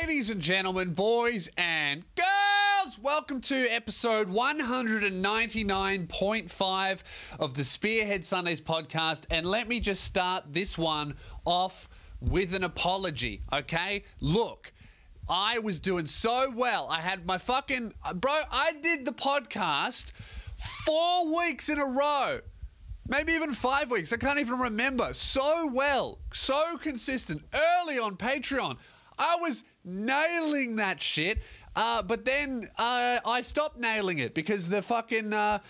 Ladies and gentlemen, boys and girls, welcome to episode 199.5 of the Spearhead Sundays podcast. And let me just start this one off with an apology, okay? Look, I was doing so well. I had my fucking. Bro, I did the podcast four weeks in a row. Maybe even five weeks. I can't even remember. So well, so consistent. Early on Patreon, I was nailing that shit. Uh, but then uh, I stopped nailing it because the fucking uh,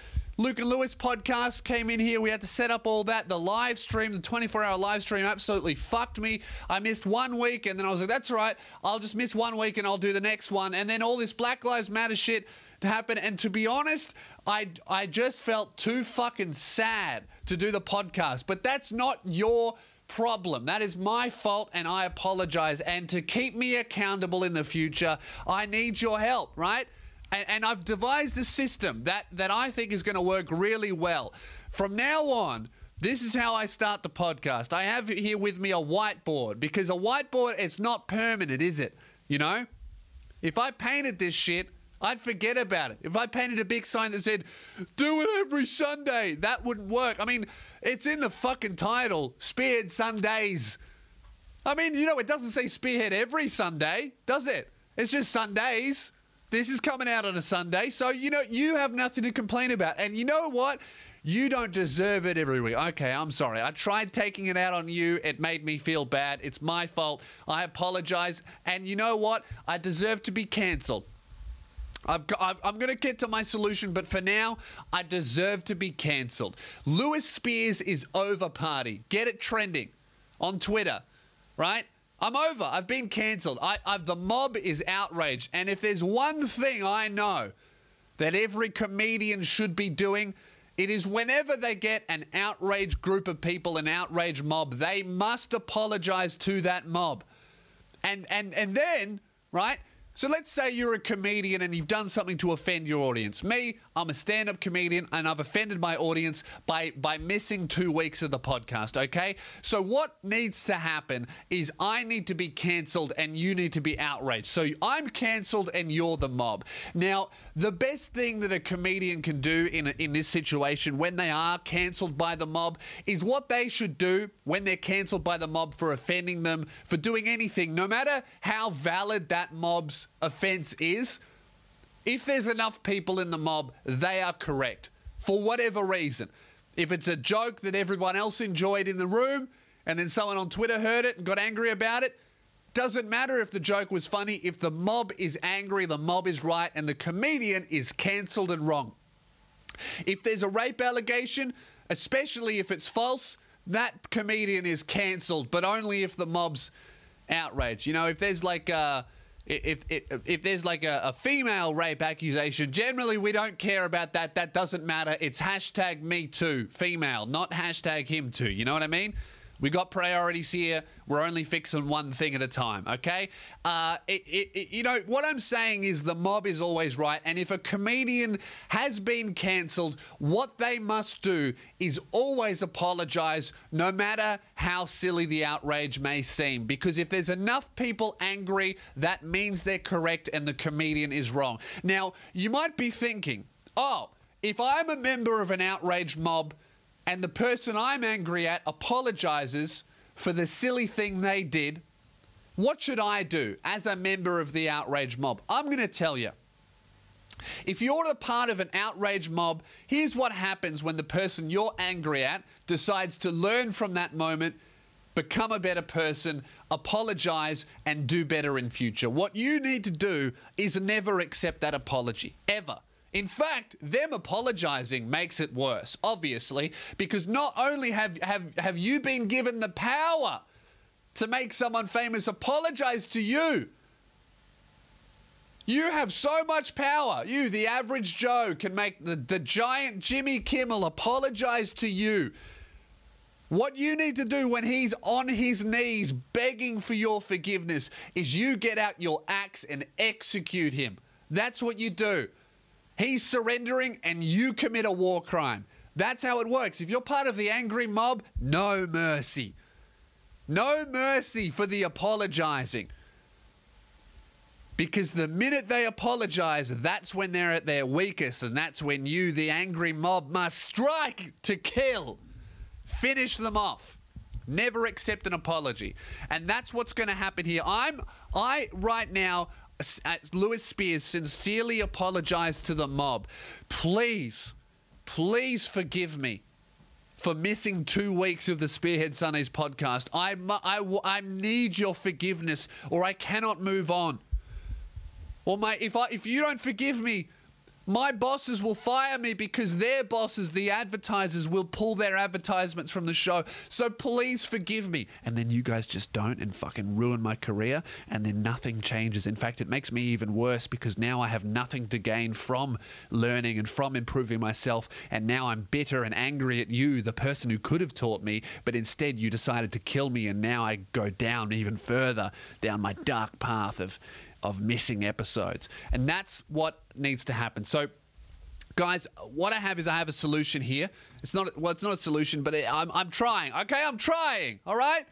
Luke and Lewis podcast came in here. We had to set up all that. The live stream, the 24 hour live stream, absolutely fucked me. I missed one week and then I was like, that's right. I'll just miss one week and I'll do the next one. And then all this Black Lives Matter shit to happen. And to be honest, I, I just felt too fucking sad to do the podcast. But that's not your problem. That is my fault, and I apologize. And to keep me accountable in the future, I need your help, right? And, and I've devised a system that, that I think is going to work really well. From now on, this is how I start the podcast. I have here with me a whiteboard because a whiteboard, it's not permanent, is it? You know? If I painted this shit, I'd forget about it. If I painted a big sign that said, do it every Sunday, that wouldn't work. I mean, it's in the fucking title, Spearhead Sundays. I mean, you know, it doesn't say Spearhead every Sunday, does it? It's just Sundays. This is coming out on a Sunday. So, you know, you have nothing to complain about. And you know what? You don't deserve it every week. Okay, I'm sorry. I tried taking it out on you. It made me feel bad. It's my fault. I apologize. And you know what? I deserve to be cancelled. I've got, i am going to get to my solution, but for now, I deserve to be cancelled. Lewis Spears is over party. Get it trending on Twitter, right? I'm over. I've been cancelled. I, I've, the mob is outraged. And if there's one thing I know that every comedian should be doing, it is whenever they get an outraged group of people, an outraged mob, they must apologize to that mob. And, and, and then, right? So let's say you're a comedian and you've done something to offend your audience. Me, I'm a stand-up comedian and I've offended my audience by by missing 2 weeks of the podcast, okay? So what needs to happen is I need to be cancelled and you need to be outraged. So I'm cancelled and you're the mob. Now, the best thing that a comedian can do in in this situation when they are cancelled by the mob is what they should do when they're cancelled by the mob for offending them, for doing anything, no matter how valid that mob's offense is, if there's enough people in the mob, they are correct for whatever reason. If it's a joke that everyone else enjoyed in the room and then someone on Twitter heard it and got angry about it, doesn't matter if the joke was funny. If the mob is angry, the mob is right, and the comedian is cancelled and wrong. If there's a rape allegation, especially if it's false, that comedian is cancelled, but only if the mob's outraged. You know, if there's like a if, if, if there's like a, a, female rape accusation, generally we don't care about that. That doesn't matter. It's hashtag me too, female, not hashtag him too. You know what I mean? We got priorities here. We're only fixing one thing at a time, okay? Uh, it, it, it, you know, what I'm saying is the mob is always right. And if a comedian has been cancelled, what they must do is always apologize, no matter how silly the outrage may seem. Because if there's enough people angry, that means they're correct and the comedian is wrong. Now, you might be thinking, oh, if I'm a member of an outraged mob, and the person I'm angry at apologizes for the silly thing they did, what should I do as a member of the outrage mob? I'm going to tell you. If you're a part of an outrage mob, here's what happens when the person you're angry at decides to learn from that moment, become a better person, apologize, and do better in future. What you need to do is never accept that apology, ever. In fact, them apologizing makes it worse, obviously, because not only have, have, have you been given the power to make someone famous apologize to you, you have so much power. You, the average Joe, can make the, the giant Jimmy Kimmel apologize to you. What you need to do when he's on his knees begging for your forgiveness is you get out your axe and execute him. That's what you do. He's surrendering and you commit a war crime. That's how it works. If you're part of the angry mob, no mercy. No mercy for the apologizing. Because the minute they apologize, that's when they're at their weakest, and that's when you, the angry mob, must strike to kill. Finish them off. Never accept an apology. And that's what's going to happen here. I'm I right now Lewis Spears sincerely apologize to the mob. Please, please forgive me for missing two weeks of the Spearhead Sundays podcast. I, I, I need your forgiveness or I cannot move on. Or my, if, I, if you don't forgive me, my bosses will fire me because their bosses, the advertisers, will pull their advertisements from the show. So please forgive me. And then you guys just don't and fucking ruin my career. And then nothing changes. In fact, it makes me even worse because now I have nothing to gain from learning and from improving myself. And now I'm bitter and angry at you, the person who could have taught me. But instead, you decided to kill me. And now I go down even further down my dark path of of missing episodes. And that's what needs to happen. So guys what i have is i have a solution here it's not well it's not a solution but it, I'm, I'm trying okay i'm trying all right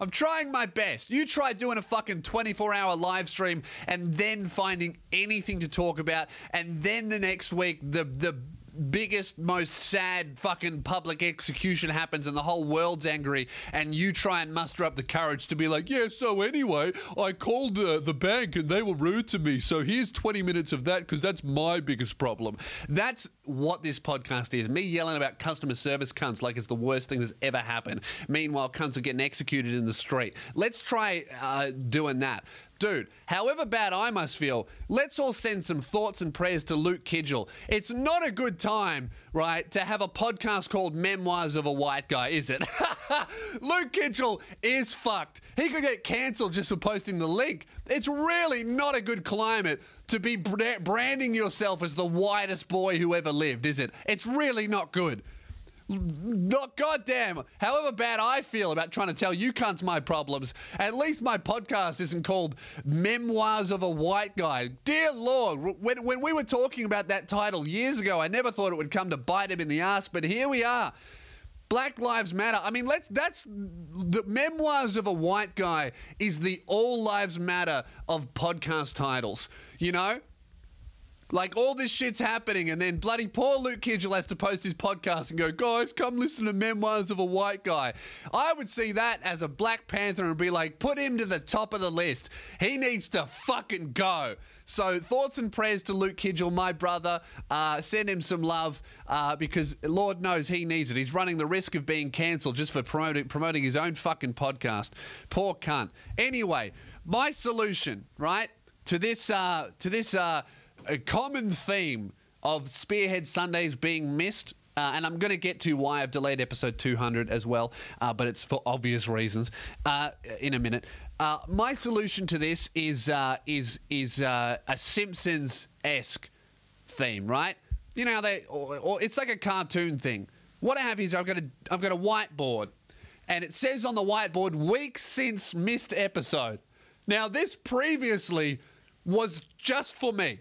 i'm trying my best you try doing a fucking 24 hour live stream and then finding anything to talk about and then the next week the the biggest, most sad fucking public execution happens and the whole world's angry, and you try and muster up the courage to be like, yeah, so anyway, I called uh, the bank and they were rude to me, so here's 20 minutes of that because that's my biggest problem. That's what this podcast is. Me yelling about customer service cunts like it's the worst thing that's ever happened. Meanwhile, cunts are getting executed in the street. Let's try uh, doing that. Dude, however bad I must feel, let's all send some thoughts and prayers to Luke Kidgell. It's not a good time, right, to have a podcast called Memoirs of a White Guy, is it? Luke Kidgell is fucked. He could get cancelled just for posting the link. It's really not a good climate to be branding yourself as the whitest boy who ever lived, is it? It's really not good. Not goddamn. However bad I feel about trying to tell you cunts my problems, at least my podcast isn't called Memoirs of a White Guy. Dear Lord, when, when we were talking about that title years ago, I never thought it would come to bite him in the ass, but here we are. Black Lives Matter. I mean, let's that's the memoirs of a white guy is the all lives matter of podcast titles. You know? Like all this shit's happening, and then bloody poor Luke Kidgell has to post his podcast and go, guys, come listen to Memoirs of a White Guy. I would see that as a Black Panther and be like, put him to the top of the list. He needs to fucking go. So thoughts and prayers to Luke Kidgell, my brother. Uh, send him some love uh, because Lord knows he needs it. He's running the risk of being cancelled just for promoting promoting his own fucking podcast. Poor cunt. Anyway, my solution, right, to this uh, to this. Uh, a common theme of Spearhead Sundays being missed. Uh, and I'm going to get to why I've delayed episode 200 as well, uh, but it's for obvious reasons uh, in a minute. Uh, my solution to this is uh, is is uh, a Simpsons esque theme, right? You know, how they or, or it's like a cartoon thing. What I have is I've got a I've got a whiteboard, and it says on the whiteboard "weeks since missed episode." Now, this previously was just for me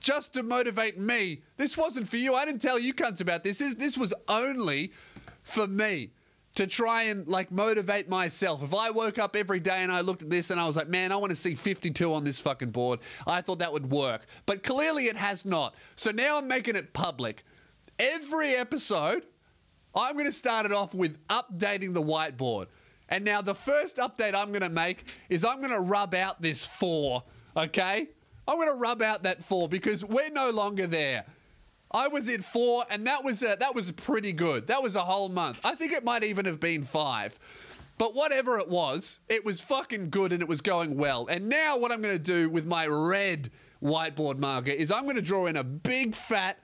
just to motivate me. This wasn't for you. I didn't tell you cunts about this. This, this was only for me to try and like motivate myself. If I woke up every day and I looked at this and I was like, man, I want to see 52 on this fucking board, I thought that would work. But clearly it has not. So now I'm making it public. Every episode, I'm going to start it off with updating the whiteboard. And now the first update I'm going to make is I'm going to rub out this four, okay? I'm going to rub out that four because we're no longer there. I was in four, and that was a, that was pretty good. That was a whole month. I think it might even have been five. But whatever it was, it was fucking good and it was going well. And now what I'm going to do with my red whiteboard marker is I'm going to draw in a big fat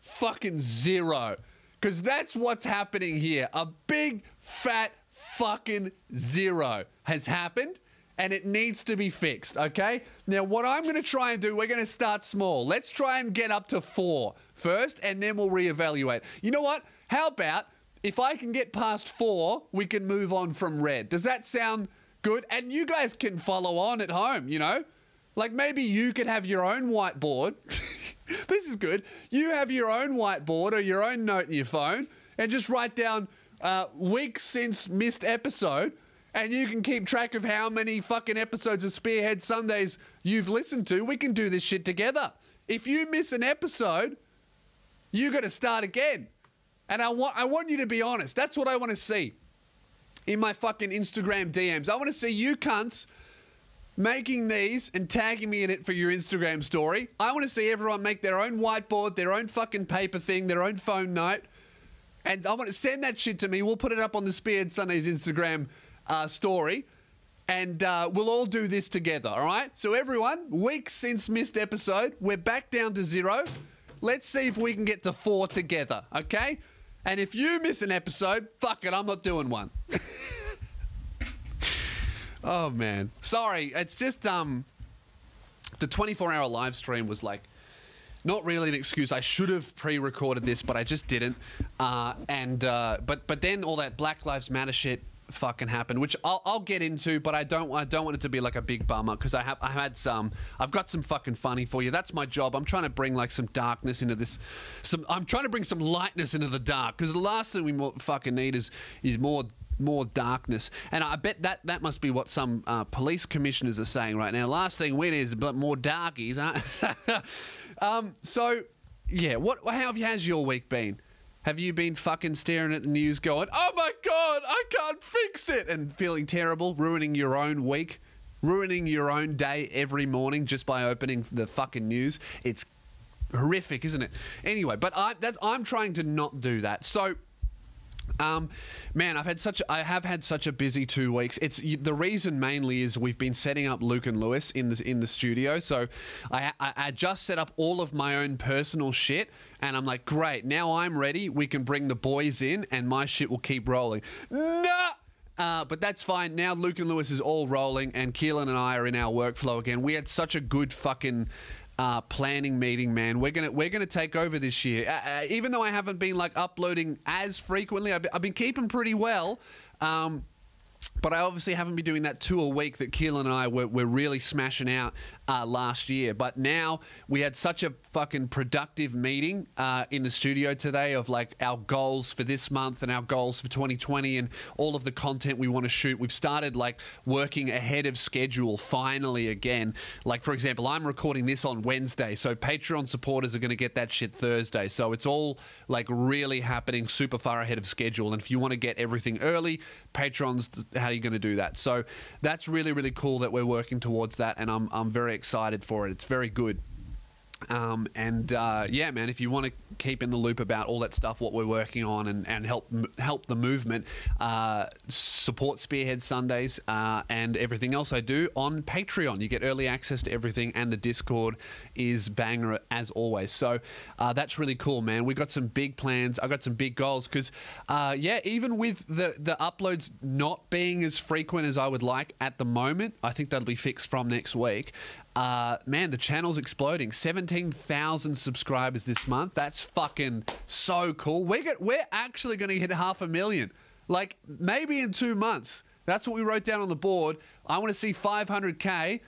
fucking zero. Because that's what's happening here. A big fat fucking zero has happened and it needs to be fixed, okay? Now, what I'm going to try and do, we're going to start small. Let's try and get up to four first, and then we'll reevaluate. You know what? How about if I can get past four, we can move on from red. Does that sound good? And you guys can follow on at home, you know? Like maybe you could have your own whiteboard. this is good. You have your own whiteboard or your own note in your phone and just write down uh, weeks since missed episode and you can keep track of how many fucking episodes of Spearhead Sundays you've listened to, we can do this shit together. If you miss an episode, you got to start again. And I want I want you to be honest. That's what I want to see in my fucking Instagram DMs. I want to see you cunts making these and tagging me in it for your Instagram story. I want to see everyone make their own whiteboard, their own fucking paper thing, their own phone note. And I want to send that shit to me. We'll put it up on the Spearhead Sundays Instagram uh, story. And uh, we'll all do this together, all right? So, everyone, weeks since missed episode, we're back down to zero. Let's see if we can get to four together, okay? And if you miss an episode, fuck it, I'm not doing one. oh man, sorry. It's just um, the 24 hour live stream was like not really an excuse. I should have pre-recorded this, but I just didn't. Uh, and uh, but but then all that Black Lives Matter shit fucking happened, which I'll, I'll get into, but I don't I don't want it to be like a big bummer because I have I had some I've got some fucking funny for you. That's my job. I'm trying to bring like some darkness into this. Some I'm trying to bring some lightness into the dark because the last thing we more, fucking need is is more more darkness. And I bet that that must be what some uh, police commissioners are saying right now. Last thing we need is but more darkies. Huh? um, so yeah, what how has your week been? Have you been fucking staring at the news going, oh my God, I can't fix it, and feeling terrible, ruining your own week, ruining your own day every morning just by opening the fucking news? It's horrific, isn't it? Anyway, but I, I'm trying to not do that. So um, man, I've had such I have had such a busy two weeks. It's the reason mainly is we've been setting up Luke and Lewis in the in the studio. So I, I, I just set up all of my own personal shit, and I'm like, great, now I'm ready. We can bring the boys in, and my shit will keep rolling. Nah. Uh, but that's fine. Now Luke and Lewis is all rolling, and Keelan and I are in our workflow again. We had such a good fucking uh, planning meeting, man. We're gonna we're gonna take over this year. Uh, uh, even though I haven't been like uploading as frequently, I've I've been keeping pretty well. Um, but I obviously haven't been doing that two a week that Keelan and I were, were really smashing out uh, last year. But now we had such a fucking productive meeting uh, in the studio today of like our goals for this month and our goals for 2020 and all of the content we want to shoot. We've started like working ahead of schedule finally again. Like, for example, I'm recording this on Wednesday. So Patreon supporters are going to get that shit Thursday. So it's all like really happening super far ahead of schedule. And if you want to get everything early, Patreon's how are you going to do that? So that's really, really cool that we're working towards that. And I'm, I'm very excited for it. It's very good. Um, and uh, yeah, man, if you want to keep in the loop about all that stuff, what we're working on, and, and help help the movement, uh, support Spearhead Sundays uh, and everything else I do on Patreon. You get early access to everything, and the Discord is banger as always. So uh, that's really cool, man. We got some big plans. I got some big goals because, uh, yeah, even with the the uploads not being as frequent as I would like at the moment, I think that'll be fixed from next week. Uh, man, the channel's exploding. 17,000 subscribers this month. That's fucking so cool. We're, get, we're actually going to hit half a million. Like, maybe in two months. That's what we wrote down on the board. I want to see 500K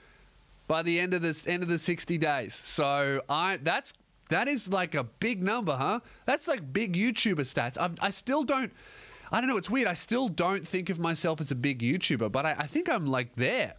by the end of this end of the 60 days. So I that's that is like a big number, huh? That's like big YouTuber stats. I, I still don't. I don't know. It's weird. I still don't think of myself as a big YouTuber, but I, I think I'm like there.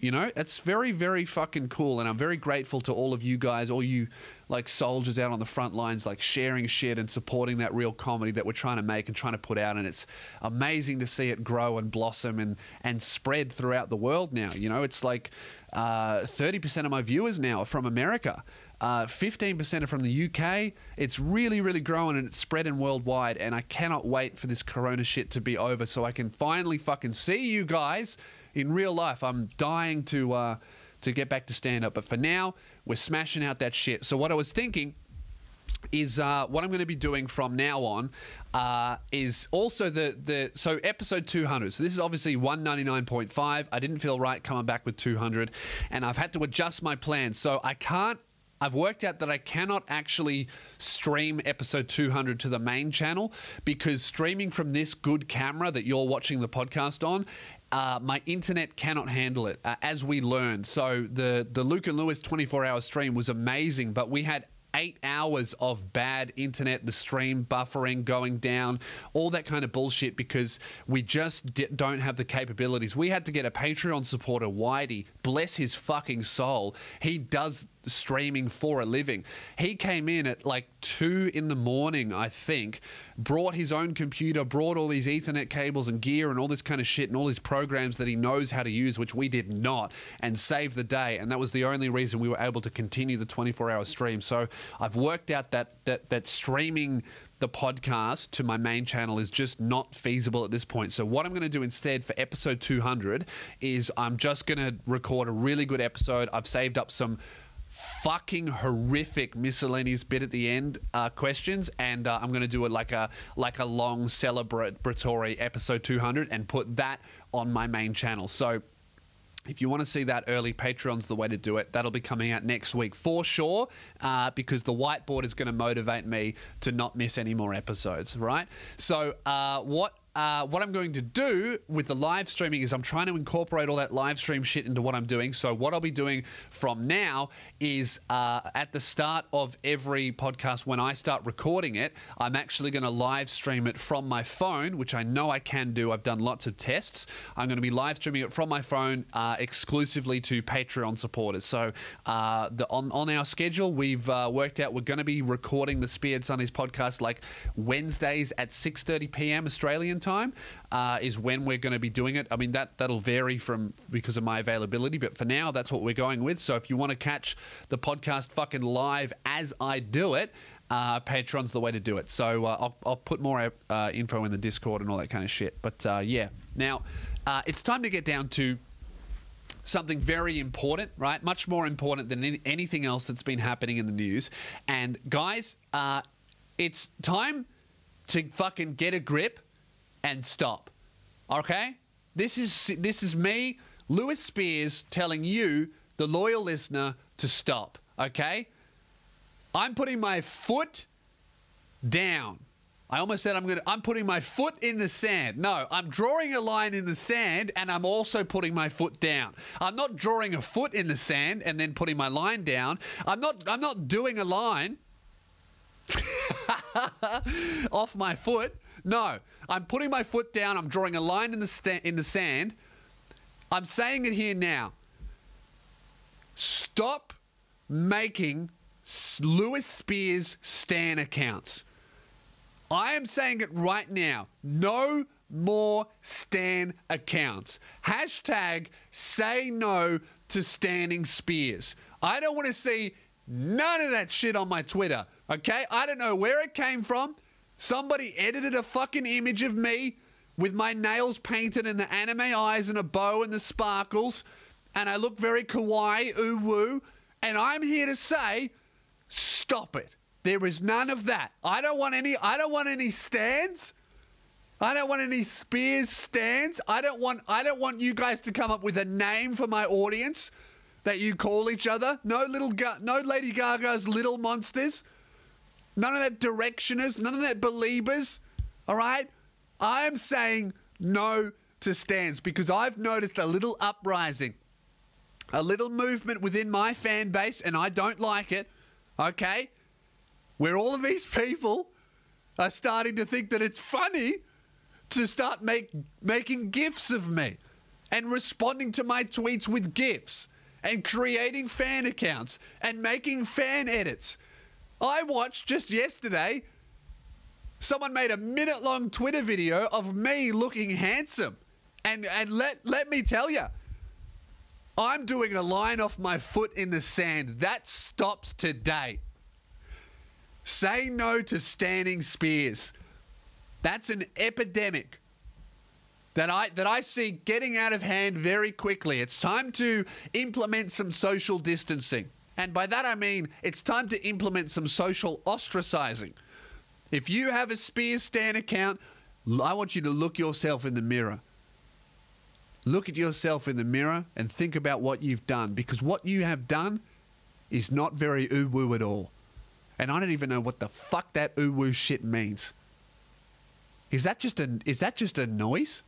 You know, it's very, very fucking cool. And I'm very grateful to all of you guys, all you like soldiers out on the front lines, like sharing shit and supporting that real comedy that we're trying to make and trying to put out. And it's amazing to see it grow and blossom and, and spread throughout the world now. You know, it's like uh, 30% of my viewers now are from America. Uh, 15% are from the UK. It's really, really growing and it's spreading worldwide. And I cannot wait for this corona shit to be over so I can finally fucking see you guys in real life, I'm dying to uh, to get back to stand up. But for now, we're smashing out that shit. So what I was thinking is uh, what I'm going to be doing from now on uh, is also the the so episode 200. So this is obviously 199.5. I didn't feel right coming back with 200, and I've had to adjust my plans. So I can't. I've worked out that I cannot actually stream episode 200 to the main channel because streaming from this good camera that you're watching the podcast on uh, my internet cannot handle it, uh, as we learned. So the the Luke and Lewis 24 hour stream was amazing, but we had eight hours of bad internet, the stream buffering, going down, all that kind of bullshit because we just d- don't have the capabilities. We had to get a Patreon supporter, Whitey, bless his fucking soul. He does streaming for a living. He came in at like two in the morning, I think, brought his own computer, brought all these Ethernet cables and gear and all this kind of shit and all these programs that he knows how to use, which we did not, and saved the day. And that was the only reason we were able to continue the 24 hour stream. So I've worked out that that that streaming the podcast to my main channel is just not feasible at this point. So what I'm going to do instead for episode 200 is I'm just going to record a really good episode. I've saved up some fucking horrific miscellaneous bit at the end uh, questions, and uh, I'm going to do it like a like a long celebratory episode 200 and put that on my main channel. So. If you want to see that early, Patreon's the way to do it. That'll be coming out next week for sure, uh, because the whiteboard is going to motivate me to not miss any more episodes, right? So, uh, what uh, what I'm going to do with the live streaming is I'm trying to incorporate all that live stream shit into what I'm doing. So what I'll be doing from now is uh, at the start of every podcast when I start recording it, I'm actually going to live stream it from my phone, which I know I can do. I've done lots of tests. I'm going to be live streaming it from my phone uh, exclusively to Patreon supporters. So uh, the, on on our schedule, we've uh, worked out we're going to be recording the Spearhead Sundays podcast like Wednesdays at 6:30 p.m. Australian time uh, is when we're going to be doing it. I mean that that'll vary from because of my availability, but for now that's what we're going with. So if you want to catch the podcast fucking live as I do it. Uh, Patreon's the way to do it. So uh, I'll, I'll, put more uh, info in the Discord and all that kind of shit. But uh, yeah, now uh, it's time to get down to something very important, right? Much more important than any, anything else that's been happening in the news. And guys, uh, it's time to fucking get a grip and stop. Okay? This is this is me, Lewis Spears, telling you, the loyal listener, to stop. Okay? I'm putting my foot down. I almost said I'm going to I'm putting my foot in the sand. No, I'm drawing a line in the sand and I'm also putting my foot down. I'm not drawing a foot in the sand and then putting my line down. I'm not I'm not doing a line off my foot. No, I'm putting my foot down. I'm drawing a line in the sta- in the sand. I'm saying it here now. Stop making Lewis Spears Stan accounts. I am saying it right now. No more Stan accounts. Hashtag say no to stanning Spears. I don't want to see none of that shit on my Twitter. Okay? I don't know where it came from. Somebody edited a fucking image of me with my nails painted and the anime eyes and a bow and the sparkles, and I look very kawaii, ooh woo. And I'm here to say, stop it. There is none of that. I don't want any. I don't want any stands. I don't want any spears stands. I don't want. I don't want you guys to come up with a name for my audience that you call each other. No little. No Lady Gaga's little monsters. None of that directioners, none of that believers. All right? I am saying no to stands because I've noticed a little uprising, a little movement within my fan base, and I don't like it. Okay? Where all of these people are starting to think that it's funny to start make, making gifs of me and responding to my tweets with gifs and creating fan accounts and making fan edits I watched just yesterday, someone made a minute long Twitter video of me looking handsome. And, and let, let me tell you, I'm doing a line off my foot in the sand. That stops today. Say no to stanning spears. That's an epidemic that I that I see getting out of hand very quickly. It's time to implement some social distancing. And by that I mean it's time to implement some social ostracizing. If you have a Spear Stan account, I want you to look yourself in the mirror. Look at yourself in the mirror and think about what you've done because what you have done is not very ooh woo at all. And I don't even know what the fuck that ooh woo shit means. Is that just a is that just a noise?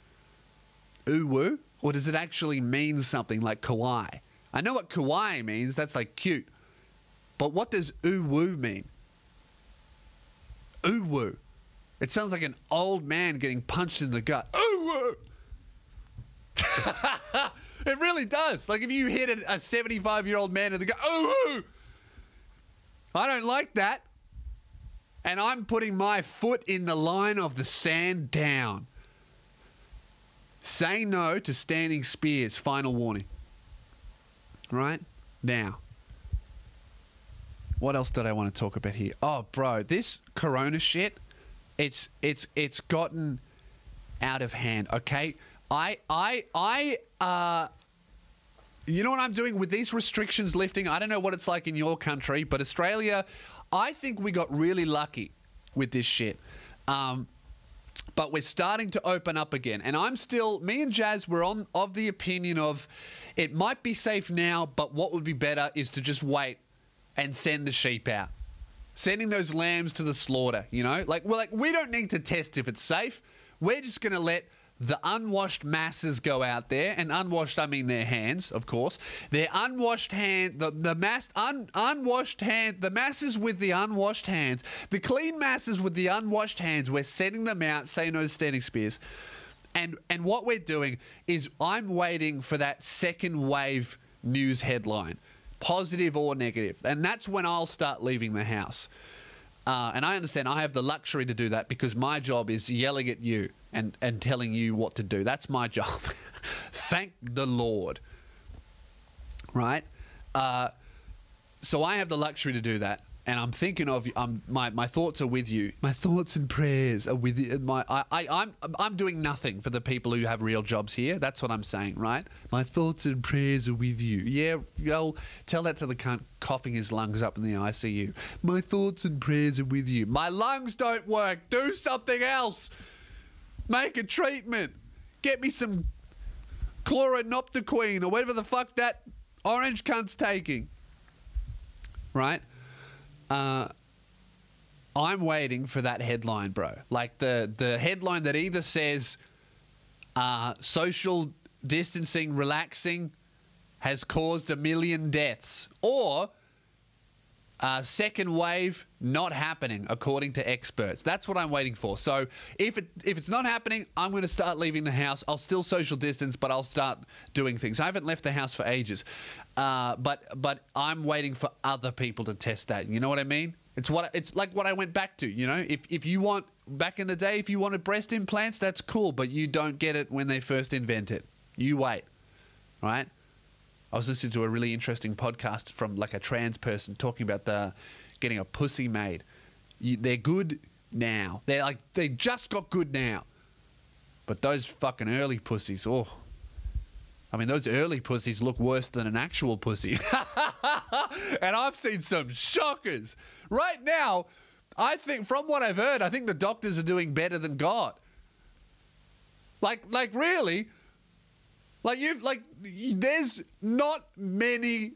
Woo? Or does it actually mean something like kawaii? I know what kawaii means. That's like cute. But what does woo mean? Woo. It sounds like an old man getting punched in the gut. Woo. it really does. Like if you hit a 75 year old man in the gut, woo. I don't like that. And I'm putting my foot in the line of the sand down. Say no to stanning spears. Final warning. Right? Now. What else did I want to talk about here? Oh, bro, this corona shit, it's it's it's gotten out of hand, okay? I I I uh you know what I'm doing with these restrictions lifting? I don't know what it's like in your country, but Australia, I think we got really lucky with this shit. Um, but we're starting to open up again. And I'm still, me and Jazz, we're on of the opinion of it might be safe now, but what would be better is to just wait and send the sheep out. Sending those lambs to the slaughter, you know? Like, we're like, we don't need to test if it's safe. We're just going to let the unwashed masses go out there, and unwashed, I mean their hands, of course. Their unwashed hand, the, the mass, un, unwashed hand, the masses with the unwashed hands, the clean masses with the unwashed hands, we're sending them out, say no to stanning spears. And, and what we're doing is I'm waiting for that second wave news headline, positive or negative. And that's when I'll start leaving the house. Uh, and I understand I have the luxury to do that because my job is yelling at you and, and telling you what to do. That's my job. Thank the Lord. Right? Uh, so I have the luxury to do that. And I'm thinking of you. I'm, my, my thoughts are with you. My thoughts and prayers are with you. My, I, I, I'm, I'm doing nothing for the people who have real jobs here. That's what I'm saying, right? My thoughts and prayers are with you. Yeah, yo, tell that to the cunt coughing his lungs up in the ICU. My thoughts and prayers are with you. My lungs don't work. Do something else. Make a treatment. Get me some chlorinoprine or whatever the fuck that orange cunt's taking. Right? Uh, I'm waiting for that headline, bro. Like the the headline that either says uh, social distancing relaxing has caused a million deaths, or uh, second wave not happening, according to experts. That's what I'm waiting for. So if it if it's not happening, I'm going to start leaving the house. I'll still social distance, but I'll start doing things. I haven't left the house for ages, uh, but but I'm waiting for other people to test that. You know what I mean? It's what it's like. What I went back to. You know, if if you want back in the day, if you wanted breast implants, that's cool, but you don't get it when they first invent it. You wait, right? I was listening to a really interesting podcast from like a trans person talking about the getting a pussy made. You, they're good now. They're like they just got good now. But those fucking early pussies, oh. I mean, those early pussies look worse than an actual pussy. and I've seen some shockers. Right now, I think from what I've heard, I think the doctors are doing better than God. Like like really, like you've like there's not many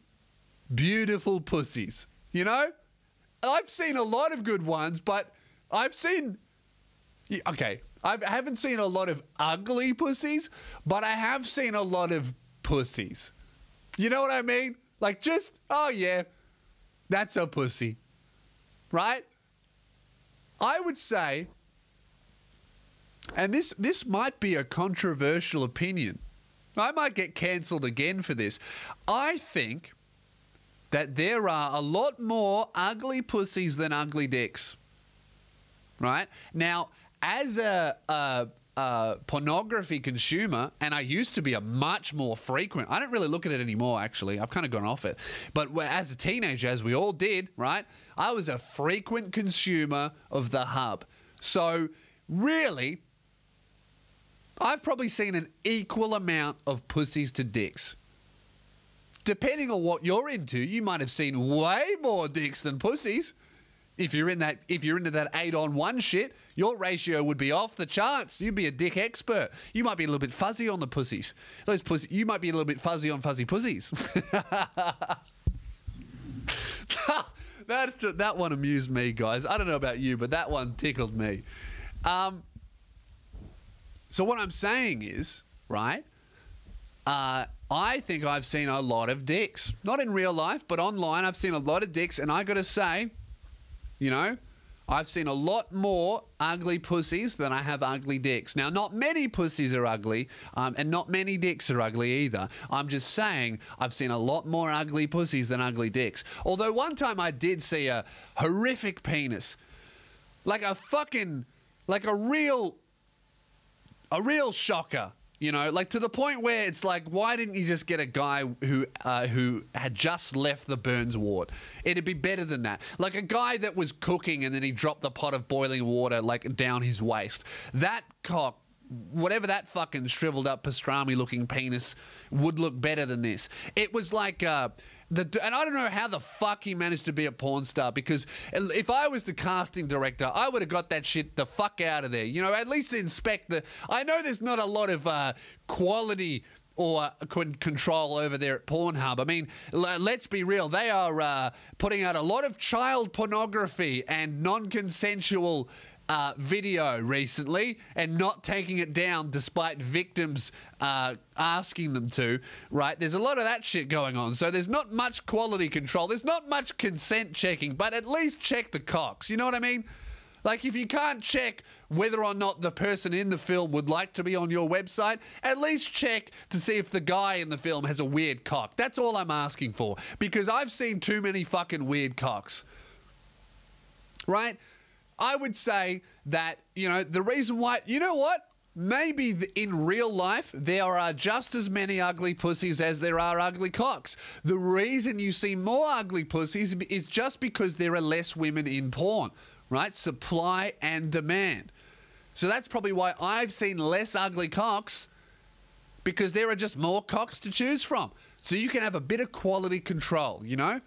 beautiful pussies. You know? I've seen a lot of good ones, but I've seen okay, I haven't seen a lot of ugly pussies, but I have seen a lot of pussies. You know what I mean? Like just oh yeah, that's a pussy. Right? I would say and this this might be a controversial opinion. I might get cancelled again for this. I think that there are a lot more ugly pussies than ugly dicks. Right? Now, as a, a, a, pornography consumer, and I used to be a much more frequent, I don't really look at it anymore, actually. I've kind of gone off it. But as a teenager, as we all did, right? I was a frequent consumer of the hub. So, really, I've probably seen an equal amount of pussies to dicks. Depending on what you're into, you might have seen way more dicks than pussies. If you're in that if you're into that 8 on 1 shit, your ratio would be off the charts. You'd be a dick expert. You might be a little bit fuzzy on the pussies. Those pussy you might be a little bit fuzzy on fuzzy pussies. that that one amused me, guys. I don't know about you, but that one tickled me. Um, so what I'm saying is, right? Uh, I think I've seen a lot of dicks. Not in real life, but online, I've seen a lot of dicks, and I gotta say, you know, I've seen a lot more ugly pussies than I have ugly dicks. Now, not many pussies are ugly, um, and not many dicks are ugly either. I'm just saying I've seen a lot more ugly pussies than ugly dicks. Although one time I did see a horrific penis, like a fucking, like a real, a real shocker. You know, like to the point where it's like, why didn't you just get a guy who uh, who had just left the Burns ward? It'd be better than that. Like a guy that was cooking and then he dropped the pot of boiling water like down his waist. That cock whatever that fucking shriveled up pastrami looking penis would look better than this. It was like uh, the, and I don't know how the fuck he managed to be a porn star because if I was the casting director, I would have got that shit the fuck out of there. You know, at least inspect the. I know there's not a lot of uh, quality or control over there at Pornhub. I mean, let's be real. They are uh, putting out a lot of child pornography and non consensual uh, video recently and not taking it down despite victims uh, asking them to, right? There's a lot of that shit going on. So there's not much quality control. There's not much consent checking, but at least check the cocks. You know what I mean? Like, if you can't check whether or not the person in the film would like to be on your website, at least check to see if the guy in the film has a weird cock. That's all I'm asking for. Because I've seen too many fucking weird cocks. Right? I would say that, you know, the reason why, you know what? Maybe in real life, there are just as many ugly pussies as there are ugly cocks. The reason you see more ugly pussies is just because there are less women in porn, right? Supply and demand. So that's probably why I've seen less ugly cocks because there are just more cocks to choose from. So you can have a bit of quality control, you know?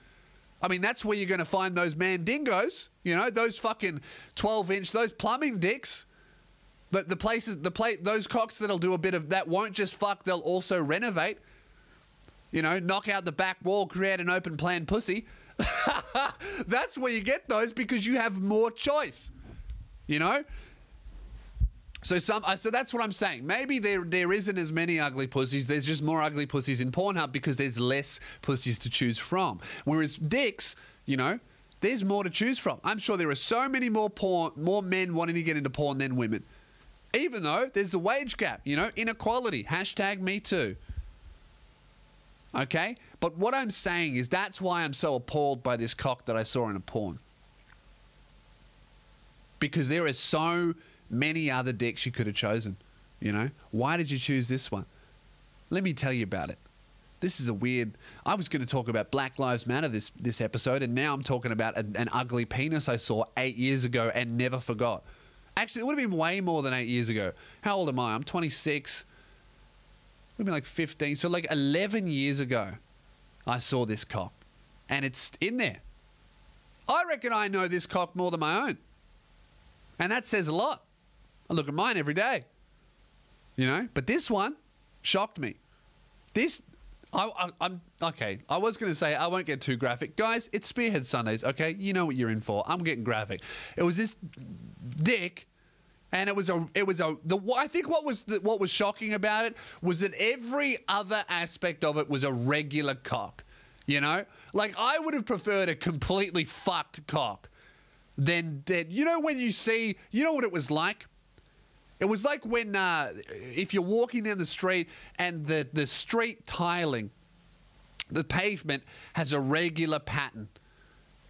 I mean, that's where you're going to find those mandingos, you know, those fucking 12 inch, those plumbing dicks. But the places, the plate, those cocks that'll do a bit of that won't just fuck, they'll also renovate. You know, knock out the back wall, create an open plan pussy. that's where you get those because you have more choice. You know? So some, uh, so that's what I'm saying. Maybe there there isn't as many ugly pussies. There's just more ugly pussies in Pornhub because there's less pussies to choose from. Whereas dicks, you know, there's more to choose from. I'm sure there are so many more porn, more men wanting to get into porn than women. Even though there's the wage gap, you know, inequality. Hashtag me too. Okay? But what I'm saying is that's why I'm so appalled by this cock that I saw in a porn. Because there is so many other decks you could have chosen. You know, why did you choose this one? Let me tell you about it. This is a weird. I was going to talk about Black Lives Matter this this episode, and now I'm talking about a, an ugly penis I saw eight years ago and never forgot. Actually, it would have been way more than eight years ago. How old am I? I'm 26. It would have been like 15. So like 11 years ago, I saw this cock, and it's in there. I reckon I know this cock more than my own, and that says a lot. I look at mine every day. You know, but this one shocked me. This, I, am okay. I was going to say I won't get too graphic, guys. It's Spearhead Sundays, okay? You know what you're in for. I'm getting graphic. It was this dick, and it was a, it was a. The I think what was the, what was shocking about it was that every other aspect of it was a regular cock. You know, like I would have preferred a completely fucked cock than that. You know when you see, you know what it was like it was like when uh, if you're walking down the street and the, the street tiling, the pavement has a regular pattern.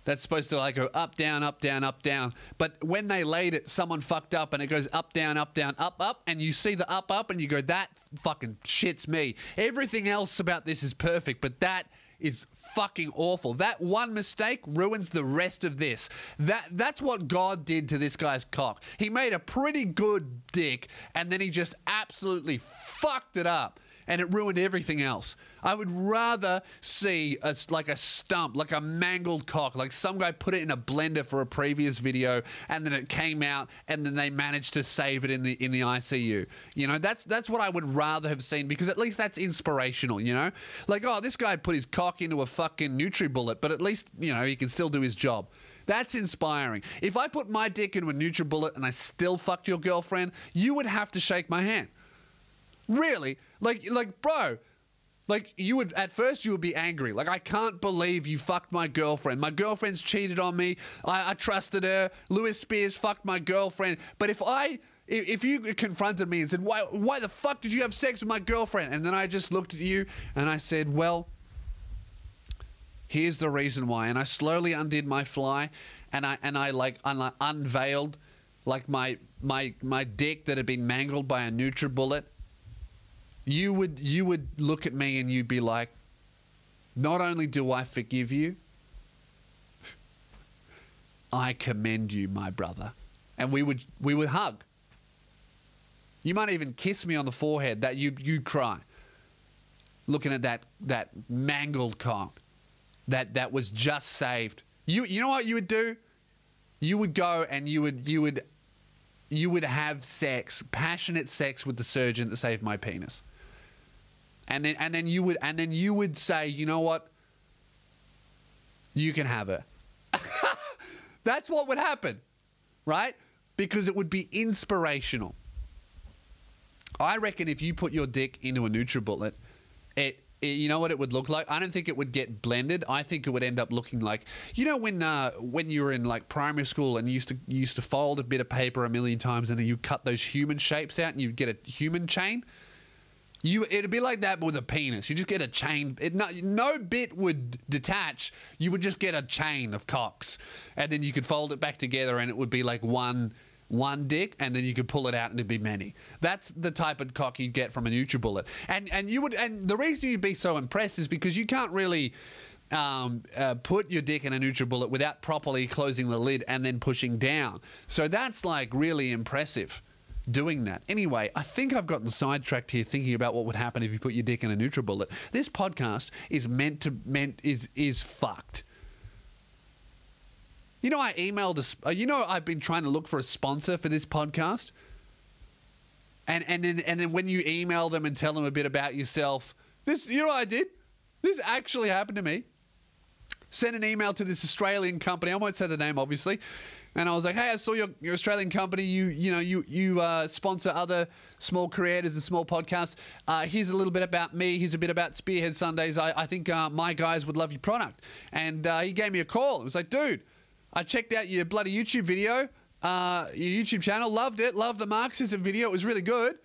That's supposed to like go up, down, up, down, up, down. But when they laid it, someone fucked up and it goes up, down, up, down, up, up. And you see the up, up and you go, that fucking shits me. Everything else about this is perfect, but that is fucking awful. That one mistake ruins the rest of this. That that's what God did to this guy's cock. He made a pretty good dick and then he just absolutely fucked it up and it ruined everything else. I would rather see a, like a stump, like a mangled cock, like some guy put it in a blender for a previous video, and then it came out, and then they managed to save it in the in the ICU. You know, that's that's what I would rather have seen because at least that's inspirational. You know, like oh, this guy put his cock into a fucking NutriBullet, but at least you know he can still do his job. That's inspiring. If I put my dick into a NutriBullet and I still fucked your girlfriend, you would have to shake my hand. Really? Like, like, bro, Like you would at first you would be angry. Like I can't believe you fucked my girlfriend. My girlfriend's cheated on me. I, I trusted her. Lewis Spears fucked my girlfriend. But if I if you confronted me and said, why, why the fuck did you have sex with my girlfriend? And then I just looked at you and I said, well, here's the reason why. And I slowly undid my fly and I, and I like un- unveiled like my, my, my dick that had been mangled by a NutriBullet. You would, you would look at me and you'd be like, not only do I forgive you, I commend you, my brother. And we would, we would hug you might even kiss me on the forehead that you you cry. Looking at that that mangled cock that that was just saved. You you know what you would do? You would go and you would you would you would have sex, passionate sex with the surgeon that saved my penis. And then and then you would and then you would say, "You know what? You can have it." That's what would happen. Right? Because it would be inspirational. I reckon if you put your dick into a NutriBullet, it, it, you know what it would look like? I don't think it would get blended. I think it would end up looking like you know when uh, when you were in like primary school and you used to you used to fold a bit of paper a million times and then you cut those human shapes out and you get a human chain. You it'd be like that with a penis. You just get a chain. It, no, no bit would detach. You would just get a chain of cocks, and then you could fold it back together and it would be like one one dick and then you could pull it out and it'd be many. That's the type of cock you'd get from a NutriBullet. And and you would and the reason you'd be so impressed is because you can't really um, uh, put your dick in a NutriBullet without properly closing the lid and then pushing down. So that's like really impressive doing that. Anyway, I think I've gotten sidetracked here thinking about what would happen if you put your dick in a NutriBullet. This podcast is meant to meant is is fucked. You know, I emailed a. Uh, you know, I've been trying to look for a sponsor for this podcast. And and then and then when you email them and tell them a bit about yourself, this you know what I did? This actually happened to me. Sent an email to this Australian company. I won't say the name, obviously. And I was like, "Hey, I saw your, your Australian company. You you know you you uh, sponsor other small creators and small podcasts. Uh, here's a little bit about me. Here's a bit about Spearhead Sundays. I, I think uh, my guys would love your product." And uh, he gave me a call. It was like, "Dude." I checked out your bloody YouTube video, uh, your YouTube channel. Loved it. Loved the Marxism video. It was really good.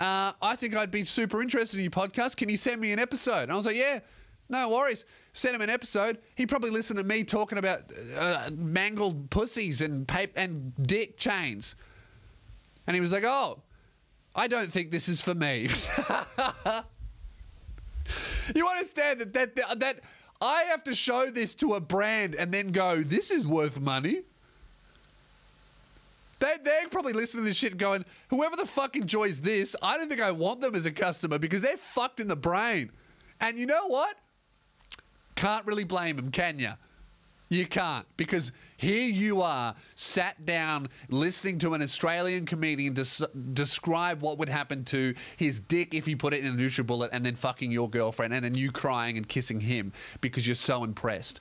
Uh, I think I'd be super interested in your podcast. Can you send me an episode? And I was like, yeah, no worries. Send him an episode. He probably listened to me talking about uh, mangled pussies and and dick chains. And he was like, oh, I don't think this is for me. you understand that that that, that I have to show this to a brand and then go, this is worth money. They, they're probably listening to this shit going, whoever the fuck enjoys this, I don't think I want them as a customer because they're fucked in the brain. And you know what? Can't really blame them, can you? You can't because here you are sat down listening to an Australian comedian des- describe what would happen to his dick if he put it in a NutriBullet and then fucking your girlfriend and then you crying and kissing him because you're so impressed.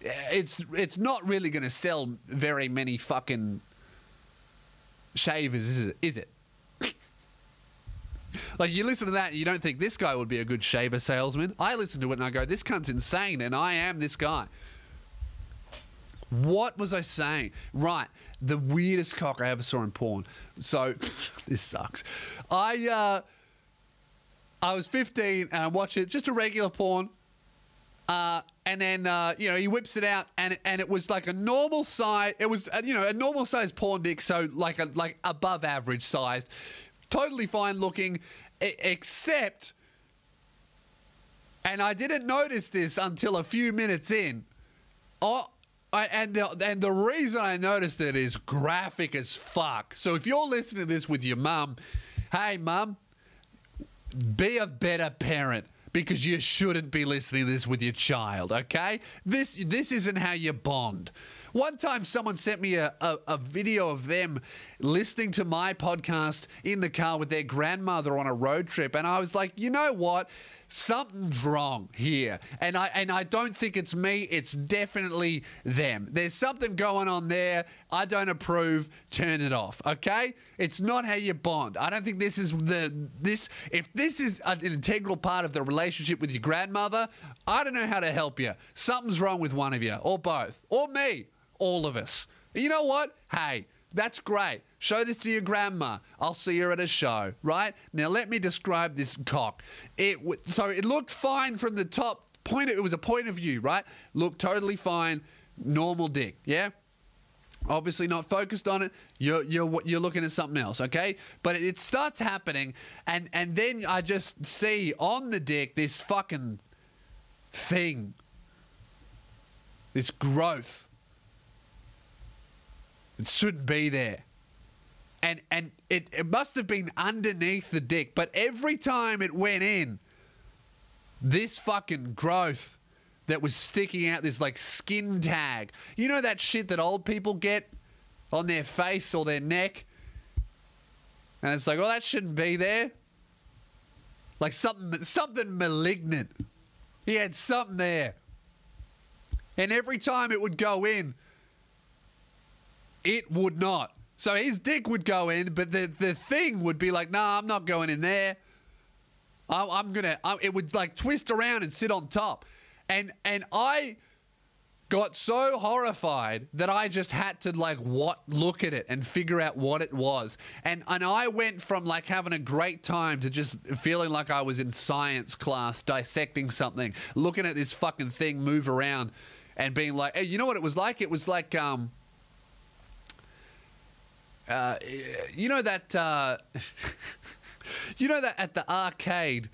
It's it's not really going to sell very many fucking shavers, is it? Is it? Like you listen to that and you don't think this guy would be a good shaver salesman. I listen to it and I go, this cunt's insane, and I am this guy. What was I saying? Right, the weirdest cock I ever saw in porn. So this sucks. I uh, I was 15 and I watched it, just a regular porn. Uh, and then uh, you know he whips it out, and and it was like a normal size. It was uh, you know a normal size porn dick, so like a like above average sized, totally fine looking, except. And I didn't notice this until a few minutes in. Oh, I, and the, and the reason I noticed it is graphic as fuck. So if you're listening to this with your mum, hey mum, be a better parent because you shouldn't be listening to this with your child. Okay, this this isn't how you bond. One time, someone sent me a, a, a, video of them listening to my podcast in the car with their grandmother on a road trip, and I was like, you know what? something's wrong here. And I and I don't think it's me, it's definitely them. There's something going on there I don't approve. Turn it off. Okay? It's not how you bond. I don't think this is the this. If this is an integral part of the relationship with your grandmother, I don't know how to help you. Something's wrong with one of you, or both, or me, all of us. You know what? Hey, that's great. Show this to your grandma. I'll see her at a show, right? Now let me describe this cock. It so it looked fine from the top point. Of, It was a point of view, right? Looked totally fine, normal dick, yeah. Obviously not focused on it. You're you're you're looking at something else, okay? But it starts happening, and and then I just see on the dick this fucking thing, this growth. It shouldn't be there and and it, it must have been underneath the dick, but every time it went in, this fucking growth that was sticking out, this like skin tag. You know that shit that old people get on their face or their neck? And it's like, well, that shouldn't be there. Like something something malignant. He had something there. And every time it would go in, it would not. So his dick would go in, but the, the thing would be like, nah, I'm not going in there. I, I'm gonna. I, it would like twist around and sit on top, and and I got so horrified that I just had to like what look at it and figure out what it was. And and I went from like having a great time to just feeling like I was in science class dissecting something, looking at this fucking thing move around and being like, hey, you know what it was like? It was like um uh, you know that uh, you know that at the arcade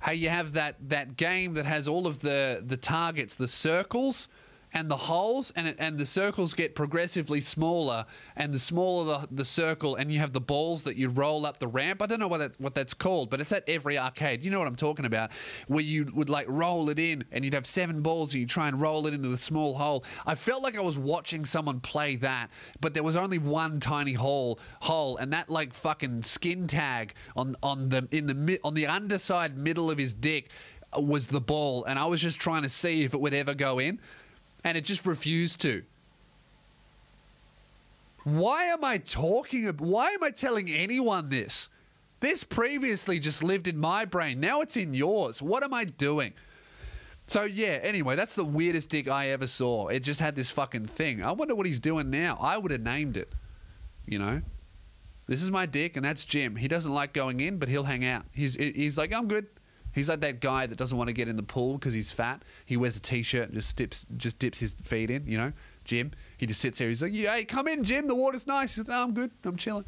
how you have that that game that has all of the the targets the circles and the holes and and the circles get progressively smaller and the smaller the, the circle and you have the balls that you roll up the ramp. I don't know what that, what that's called but it's at every arcade. You know what i'm talking about? Where you would like roll it in and you'd have seven balls and you try and roll it into the small hole. I felt like i was watching someone play that but there was only one tiny hole hole and that like fucking skin tag on on the in the on the underside middle of his dick was the ball and i was just trying to see if it would ever go in and it just refused to. Why am I talking? Why am I telling anyone this? This previously just lived in my brain. Now it's in yours. What am I doing? So yeah, anyway, that's the weirdest dick I ever saw. It just had this fucking thing. I wonder what he's doing now. I would have named it. You know? This is my dick and that's Jim. He doesn't like going in, but he'll hang out. He's he's like, "I'm good. He's like that guy that doesn't want to get in the pool because he's fat. He wears a t-shirt and just dips, just dips his feet in. You know, Jim. He just sits there. He's like, "Hey, come in, Jim. The water's nice." He's like, oh, "I'm good. I'm chilling.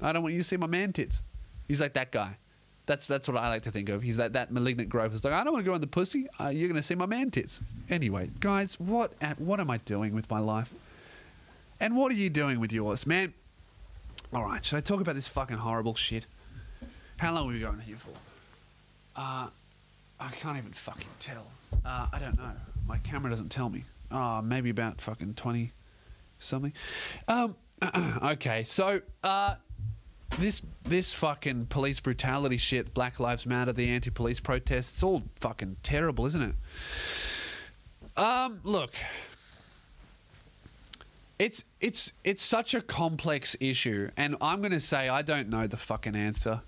I don't want you to see my man tits." He's like that guy. That's that's what I like to think of. He's that that malignant growth. It's like I don't want to go in the pussy. Uh, you're going to see my man tits. Anyway, guys, what what am I doing with my life? And what are you doing with yours, man? All right, should I talk about this fucking horrible shit? How long are we going here for? Uh, I can't even fucking tell. Uh, I don't know. My camera doesn't tell me. Oh, maybe about fucking 20 something. Um, okay, so uh, this this fucking police brutality shit, Black Lives Matter, the anti-police protests, it's all fucking terrible, isn't it? Um, look, it's it's it's such a complex issue, and I'm gonna say I don't know the fucking answer.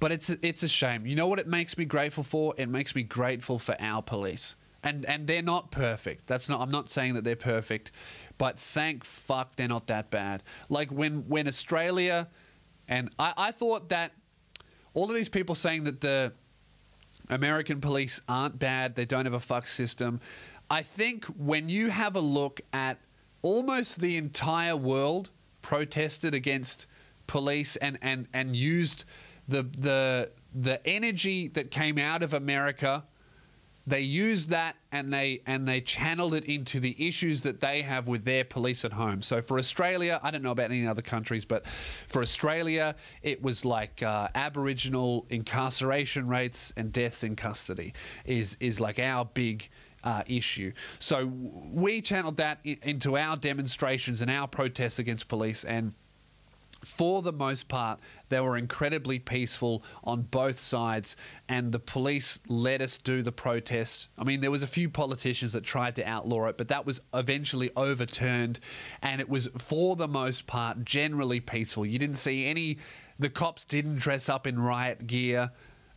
But it's it's a shame. You know what it makes me grateful for? It makes me grateful for our police. And and they're not perfect. That's not I'm not saying that they're perfect, but thank fuck they're not that bad. Like when when Australia and I, I thought that all of these people saying that the American police aren't bad, they don't have a fuck system. I think when you have a look at almost the entire world protested against police and, and, and used the the the energy that came out of America they used that and they and they channeled it into the issues that they have with their police at home. So for Australia, I don't know about any other countries, but for Australia, it was like uh, Aboriginal incarceration rates and deaths in custody is is like our big. Uh, issue. So we channeled that into our demonstrations and our protests against police, and for the most part, they were incredibly peaceful on both sides, and the police let us do the protests. I mean, there was a few politicians that tried to outlaw it, but that was eventually overturned, and it was for the most part generally peaceful. You didn't see any. The cops didn't dress up in riot gear.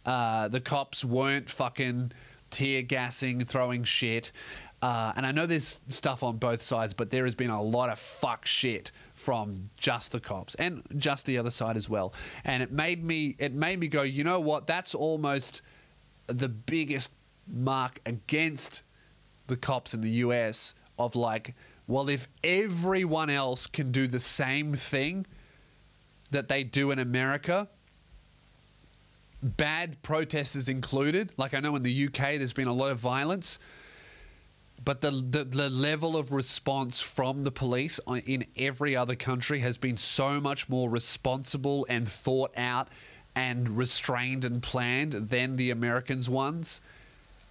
Uh, the cops weren't fucking tear gassing, throwing shit. Uh, and I know there's stuff on both sides, but there has been a lot of fuck shit from just the cops and just the other side as well. And it made me it made me go, you know what? That's almost the biggest mark against the cops in the US of like, well, if everyone else can do the same thing that they do in America, bad protesters included. Like I know in the UK, there's been a lot of violence, but the, the the level of response from the police in every other country has been so much more responsible and thought out and restrained and planned than the Americans ones.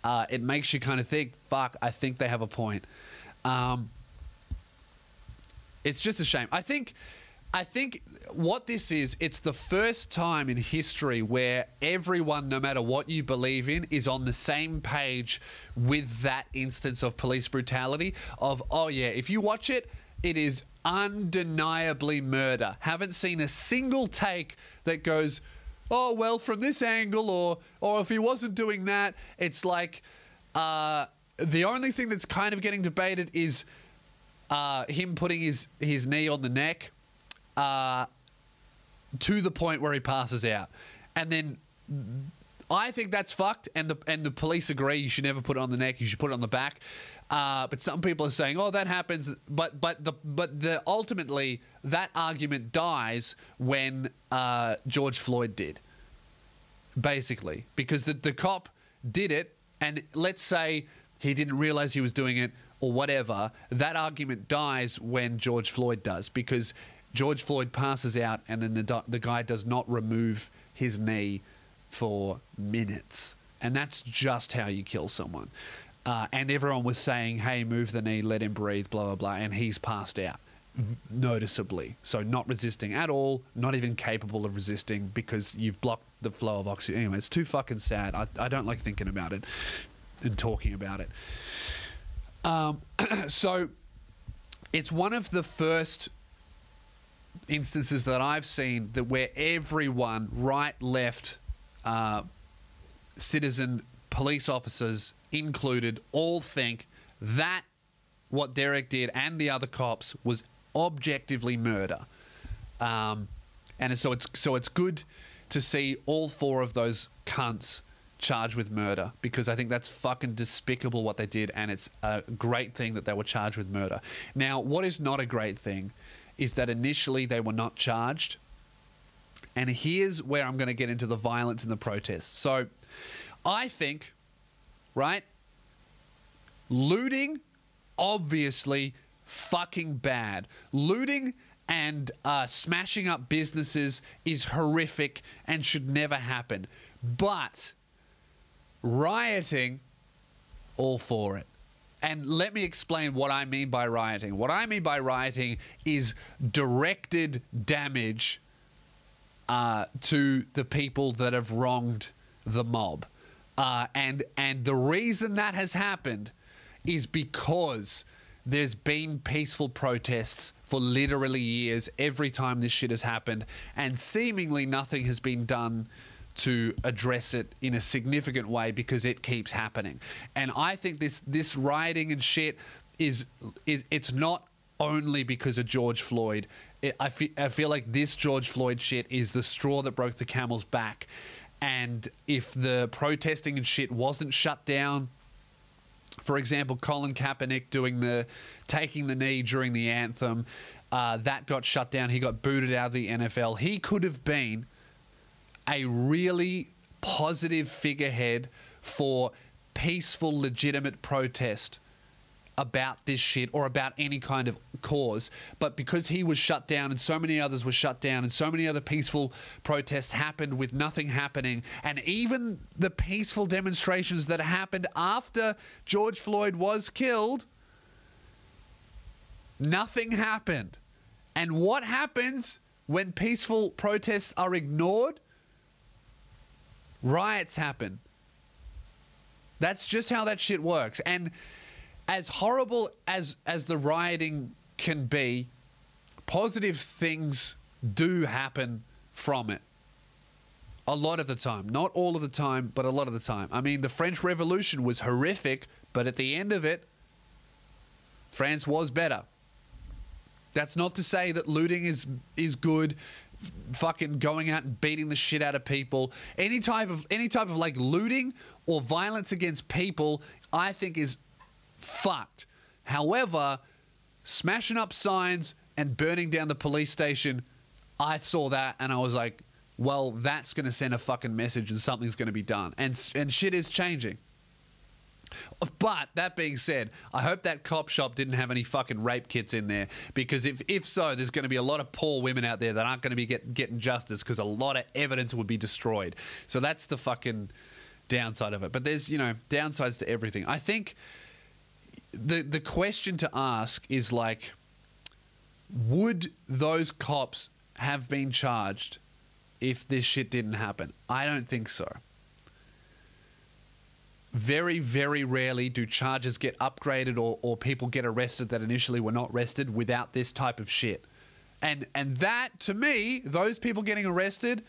Uh, it makes you kind of think, fuck, I think they have a point. Um, it's just a shame. I think I think what this is, it's the first time in history where everyone, no matter what you believe in, is on the same page with that instance of police brutality. Of, oh, yeah, if you watch it, it is undeniably murder. Haven't seen a single take that goes, oh, well, from this angle, or, or if he wasn't doing that, it's like uh, the only thing that's kind of getting debated is uh, him putting his, his knee on the neck uh, to the point where he passes out. And then I think that's fucked, and the and the police agree you should never put it on the neck. You should put it on the back. Uh, but some people are saying, "Oh, that happens." But but the but the ultimately that argument dies when uh, George Floyd did, basically, because the the cop did it, and let's say he didn't realize he was doing it or whatever. That argument dies when George Floyd does because George Floyd passes out, and then the the guy does not remove his knee for minutes, and that's just how you kill someone. Uh, and everyone was saying, "Hey, move the knee, let him breathe," blah blah blah, and he's passed out noticeably. So not resisting at all, not even capable of resisting because you've blocked the flow of oxygen. Anyway, it's too fucking sad. I, I don't like thinking about it and talking about it. Um, so it's one of the first instances that I've seen that where everyone, right, left, uh, citizen, police officers included, all think that what Derek did and the other cops was objectively murder. Um, and so it's so it's good to see all four of those cunts charged with murder because I think that's fucking despicable what they did, and it's a great thing that they were charged with murder. Now, what is not a great thing is that initially they were not charged. And here's where I'm going to get into the violence and the protests. So I think, right, looting, obviously, fucking bad. Looting and uh, smashing up businesses is horrific and should never happen. But rioting, all for it. And let me explain what I mean by rioting. What I mean by rioting is directed damage uh, to the people that have wronged the mob. Uh, and and the reason that has happened is because there's been peaceful protests for literally years every time this shit has happened, and seemingly nothing has been done to address it in a significant way because it keeps happening. And I think this this rioting and shit is is it's not only because of George Floyd. It, I, feel, I feel like this George Floyd shit is the straw that broke the camel's back. And if the protesting and shit wasn't shut down, for example, Colin Kaepernick doing the taking the knee during the anthem, uh, that got shut down. He got booted out of the NFL. He could have been a really positive figurehead for peaceful, legitimate protest about this shit or about any kind of cause. But because he was shut down and so many others were shut down and so many other peaceful protests happened with nothing happening, and even the peaceful demonstrations that happened after George Floyd was killed, nothing happened. And what happens when peaceful protests are ignored, riots happen. That's just how that shit works. And as horrible as as the rioting can be, positive things do happen from it. A lot of the time. Not all of the time, but a lot of the time. I mean, the French Revolution was horrific, but at the end of it, France was better. That's not to say that looting is is good. Fucking going out and beating the shit out of people. Any type of any type of like looting or violence against people, I think is fucked. However, smashing up signs and burning down the police station, I saw that and I was like, well, that's going to send a fucking message and something's going to be done. And and shit is changing. But that being said, I hope that cop shop didn't have any fucking rape kits in there because if if so, there's going to be a lot of poor women out there that aren't going to be get, getting justice because a lot of evidence would be destroyed. So that's the fucking downside of it. But there's you know downsides to everything. I think the the question to ask is like, would those cops have been charged if this shit didn't happen? I don't think so very, very rarely do charges get upgraded or, or people get arrested that initially were not arrested without this type of shit. And and that to me, those people getting arrested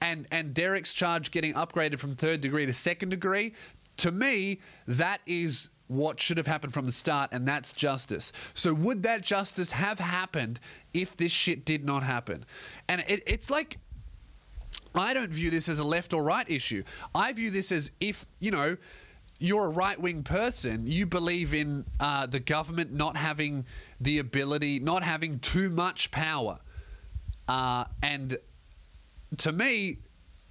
and and Derek's charge getting upgraded from third degree to second degree, to me, that is what should have happened from the start, and that's justice. So, would that justice have happened if this shit did not happen? And it, it's like I don't view this as a left or right issue. I view this as if, you know, you're a right wing person, you believe in uh, the government not having the ability, not having too much power. Uh, and to me,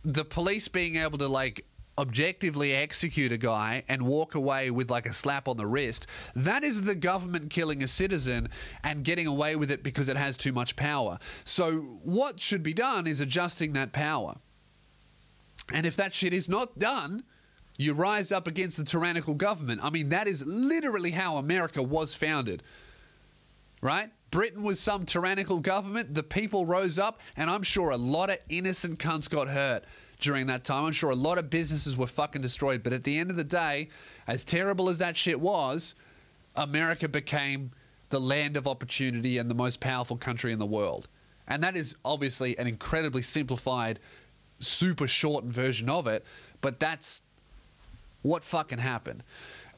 the police being able to, like, objectively execute a guy and walk away with like a slap on the wrist that is the government killing a citizen and getting away with it because it has too much power. So what should be done is adjusting that power. And if that shit is not done you rise up against the tyrannical government. I mean that is literally how america was founded. Right? Britain was some tyrannical government. The people rose up, and I'm sure a lot of innocent cunts got hurt during that time. I'm sure a lot of businesses were fucking destroyed. But at the end of the day, as terrible as that shit was, America became the land of opportunity and the most powerful country in the world. And that is obviously an incredibly simplified, super shortened version of it. But that's what fucking happened.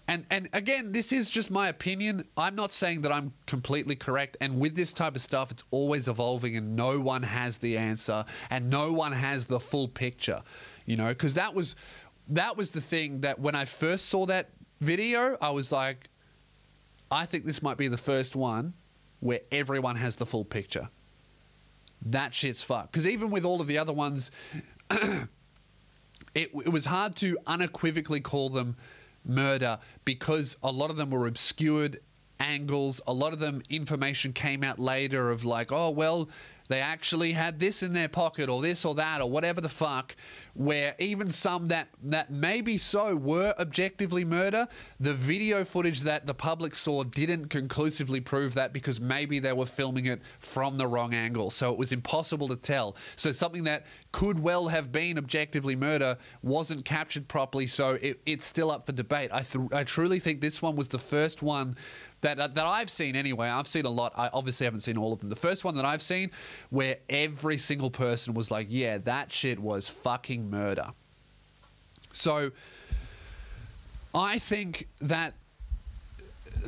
And and again, this is just my opinion. I'm not saying that I'm completely correct. And with this type of stuff, it's always evolving, and no one has the answer, and no one has the full picture. You know, because that was that was the thing that when I first saw that video, I was like, I think this might be the first one where everyone has the full picture. That shit's fucked. Because even with all of the other ones, it, it was hard to unequivocally call them murder because a lot of them were obscured angles. A lot of them information came out later of like, oh well, they actually had this in their pocket or this or that or whatever the fuck. Where even some that that maybe so were objectively murder, the video footage that the public saw didn't conclusively prove that because maybe they were filming it from the wrong angle, so it was impossible to tell. So something that could well have been objectively murder wasn't captured properly, so it, it's still up for debate. I th- I truly think this one was the first one that that I've seen anyway. I've seen a lot. I obviously haven't seen all of them. The first one that I've seen where every single person was like, "Yeah, that shit was fucking murder." So I think that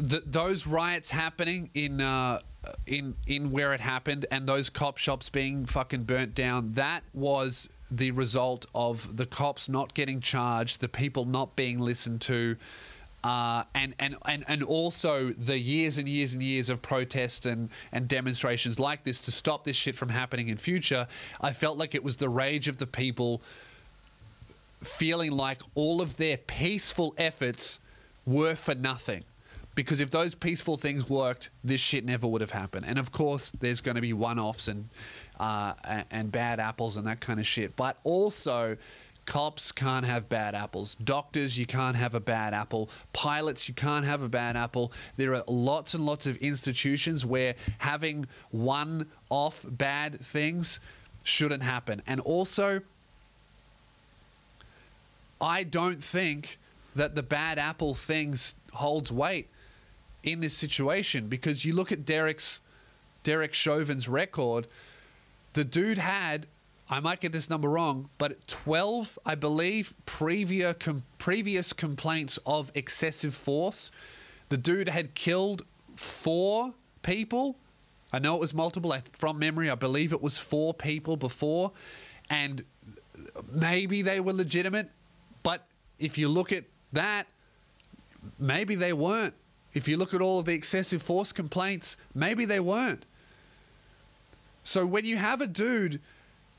th- those riots happening in uh, in in where it happened and those cop shops being fucking burnt down, that was the result of the cops not getting charged, the people not being listened to. Uh, and, and, and, and also the years and years and years of protests and, and demonstrations like this to stop this shit from happening in future, I felt like it was the rage of the people feeling like all of their peaceful efforts were for nothing. Because if those peaceful things worked, this shit never would have happened. And of course, there's going to be one offs and, uh, and bad apples and that kind of shit. But also, cops can't have bad apples. Doctors, you can't have a bad apple. Pilots, you can't have a bad apple. There are lots and lots of institutions where having one off bad things shouldn't happen. And also, I don't think that the bad apple things holds weight in this situation because you look at Derek's Derek Chauvin's record, the dude had I might get this number wrong, but 12, I believe, previous com- previous complaints of excessive force. The dude had killed four people. I know it was multiple. I, from memory, I believe it was four people before, and maybe they were legitimate. But if you look at that, maybe they weren't. If you look at all of the excessive force complaints, maybe they weren't. So when you have a dude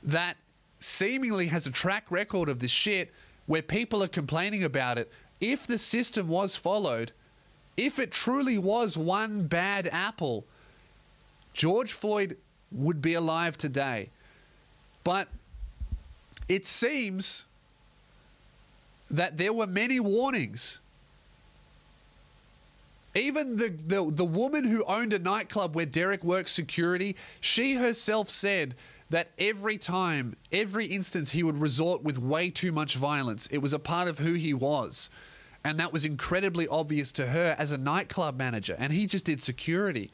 that seemingly has a track record of this shit where people are complaining about it, if the system was followed, if it truly was one bad apple, George Floyd would be alive today. But it seems that there were many warnings. Even the, the, the woman who owned a nightclub where Derek worked security, she herself said that every time, every instance, he would resort with way too much violence. It was a part of who he was. And that was incredibly obvious to her as a nightclub manager. And he just did security.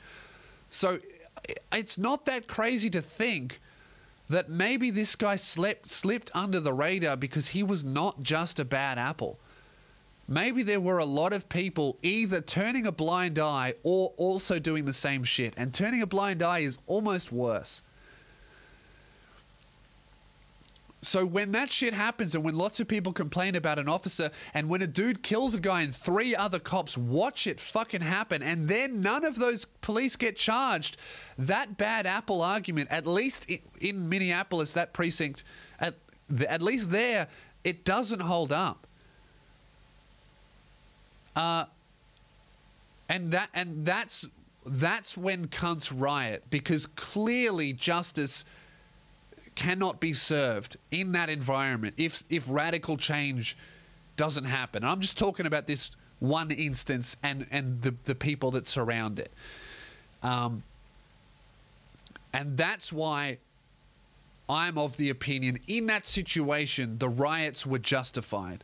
So it's not that crazy to think that maybe this guy slept, slipped under the radar because he was not just a bad apple. Maybe there were a lot of people either turning a blind eye or also doing the same shit. And turning a blind eye is almost worse. So when that shit happens and when lots of people complain about an officer and when a dude kills a guy and three other cops watch it fucking happen and then none of those police get charged, that bad apple argument, at least in Minneapolis, that precinct, at, at least there, it doesn't hold up. Uh, and that and that's that's when cunts riot because clearly justice cannot be served in that environment if if radical change doesn't happen. And I'm just talking about this one instance and and the the people that surround it. Um, and that's why I'm of the opinion in that situation the riots were justified.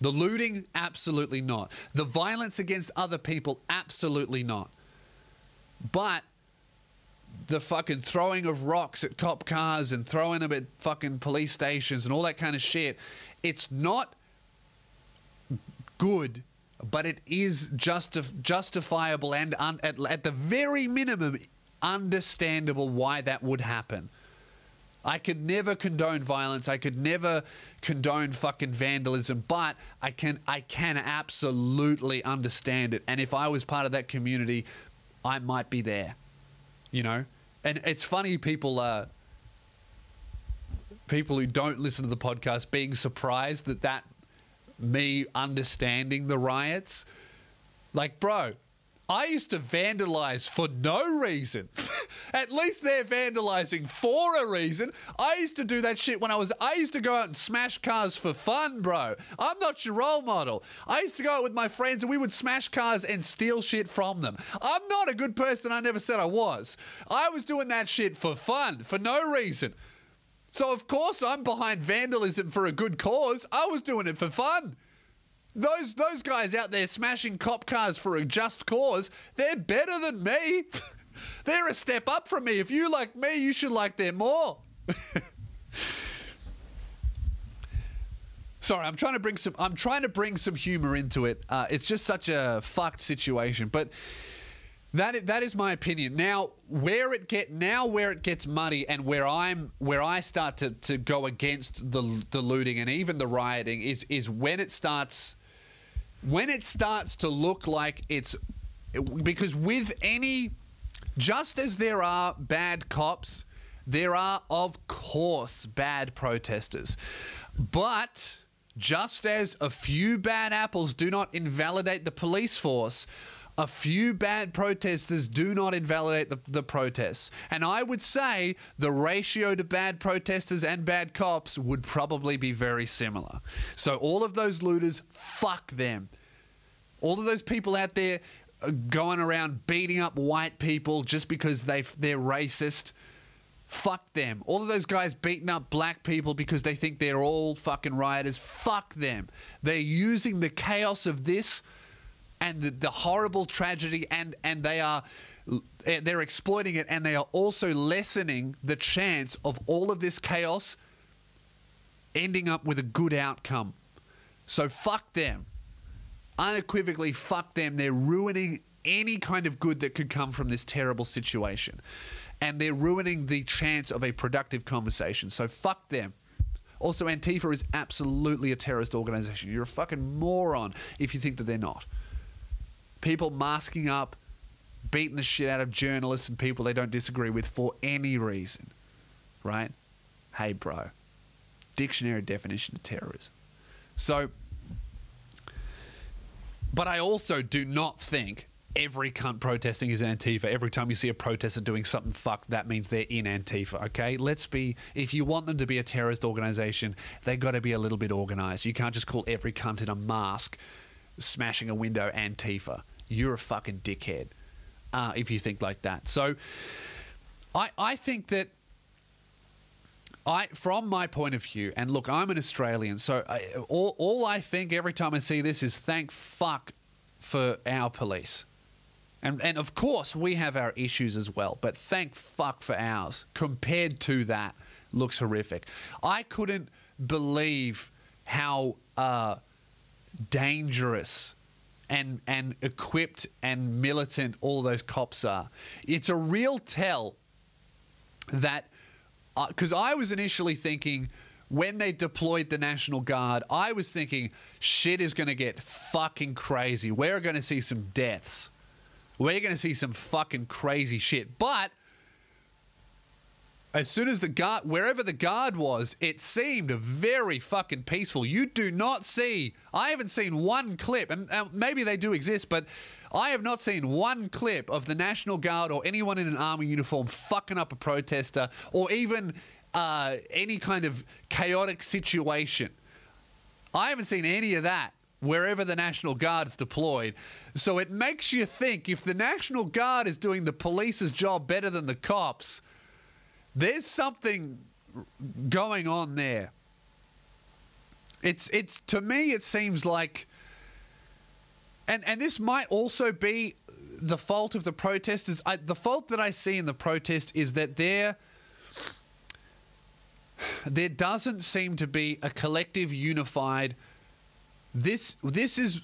The looting, absolutely not. The violence against other people, absolutely not. But the fucking throwing of rocks at cop cars and throwing them at fucking police stations and all that kind of shit. It's not good, but it is justif- justifiable and un- at, at the very minimum understandable why that would happen. I could never condone violence. I could never condone fucking vandalism, but I can I can absolutely understand it. And if I was part of that community, I might be there you know. And it's funny people uh, people who don't listen to the podcast being surprised that that me understanding the riots. Like, bro, I used to vandalize for no reason. At least they're vandalizing for a reason. I used to do that shit when I was. I used to go out and smash cars for fun, bro. I'm not your role model. I used to go out with my friends and we would smash cars and steal shit from them. I'm not a good person. I never said I was. I was doing that shit for fun, for no reason. So, of course, I'm behind vandalism for a good cause. I was doing it for fun. Those those guys out there smashing cop cars for a just cause, they're better than me. they're a step up from me. If you like me, you should like them more. Sorry, I'm trying to bring some. I'm trying to bring some humor into it. Uh, it's just such a fucked situation, but that that is my opinion. Now, where it get now where it gets muddy and where I'm where I start to, to go against the the looting and even the rioting is is when it starts when it starts to look like it's because with any just as there are bad cops there are of course bad protesters. But just as a few bad apples do not invalidate the police force a few bad protesters do not invalidate the, the protests. And I would say the ratio to bad protesters and bad cops would probably be very similar. So all of those looters, fuck them. All of those people out there uh, going around beating up white people just because they they're racist. Fuck them. All of those guys beating up black people because they think they're all fucking rioters. Fuck them. They're using the chaos of this and the, the horrible tragedy and and they are eh, they're exploiting it and they are also lessening the chance of all of this chaos ending up with a good outcome. So fuck them. Unequivocally fuck them. They're ruining any kind of good that could come from this terrible situation. And they're ruining the chance of a productive conversation. So fuck them. Also, Antifa is absolutely a terrorist organization. You're a fucking moron if you think that they're not people masking up, beating the shit out of journalists and people they don't disagree with for any reason, right? Hey, bro. Dictionary definition of terrorism. So, but I also do not think every cunt protesting is Antifa. Every time you see a protester doing something fuck, that means they're in Antifa, okay? Let's be, if you want them to be a terrorist organization, they've got to be a little bit organized. You can't just call every cunt in a mask smashing a window Antifa you're a fucking dickhead uh, if you think like that. So I, I think that I, from my point of view, and look, I'm an Australian, so I, all, all I think every time I see this is thank fuck for our police. And, and of course, we have our issues as well, but thank fuck for ours. Compared to that, looks horrific. I couldn't believe how uh, dangerous and and equipped and militant all those cops are. It's a real tell that because uh, I was initially thinking when they deployed the National Guard, I was thinking shit is going to get fucking crazy. We're going to see some deaths. We're going to see some fucking crazy shit. But as soon as the guard, wherever the guard was, it seemed very fucking peaceful. You do not see, I haven't seen one clip, and uh, maybe they do exist, but I have not seen one clip of the National Guard or anyone in an army uniform fucking up a protester or even uh, any kind of chaotic situation. I haven't seen any of that wherever the National Guard is deployed. So it makes you think if the National Guard is doing the police's job better than the cops there's something going on there. It's it's to me it seems like and and this might also be the fault of the protesters. I, the fault that I see in the protest is that there there doesn't seem to be a collective unified this this is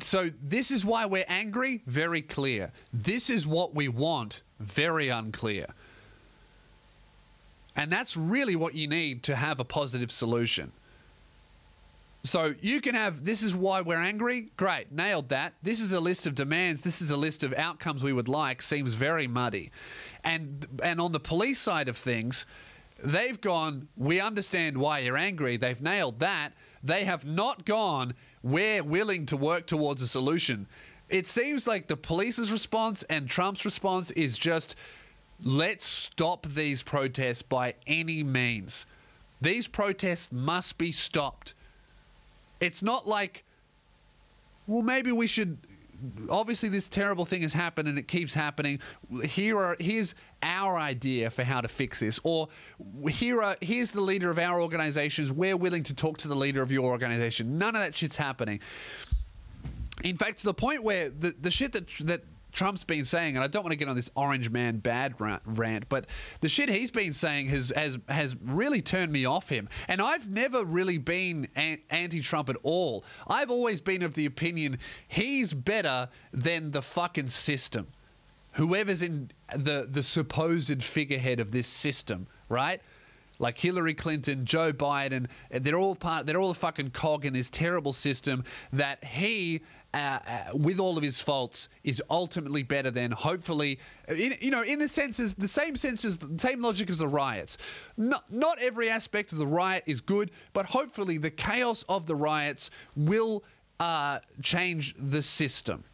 so this is why we're angry very clear this is what we want very unclear and that's really what you need to have a positive solution. So you can have this is why we're angry. Great, nailed that. This is a list of demands. This is a list of outcomes we would like. Seems very muddy. And and on the police side of things, they've gone, we understand why you're angry. They've nailed that. They have not gone, we're willing to work towards a solution. It seems like the police's response and Trump's response is just Let's stop these protests by any means. These protests must be stopped. It's not like, well, maybe we should. Obviously, this terrible thing has happened and it keeps happening. Here are here's our idea for how to fix this, or here are here's the leader of our organizations. We're willing to talk to the leader of your organization. None of that shit's happening. In fact, to the point where the the shit that that Trump's been saying, and I don't want to get on this orange man bad rant, but the shit he's been saying has has has really turned me off him. And I've never really been anti-Trump at all. I've always been of the opinion he's better than the fucking system. Whoever's in the the supposed figurehead of this system, right? like Hillary Clinton, Joe Biden, they're all part, they're all a fucking cog in this terrible system that he uh, uh, with all of his faults, is ultimately better than hopefully, in, you know, in the senses, the same senses, the same logic as the riots. Not, not every aspect of the riot is good, but hopefully the chaos of the riots will uh, change the system.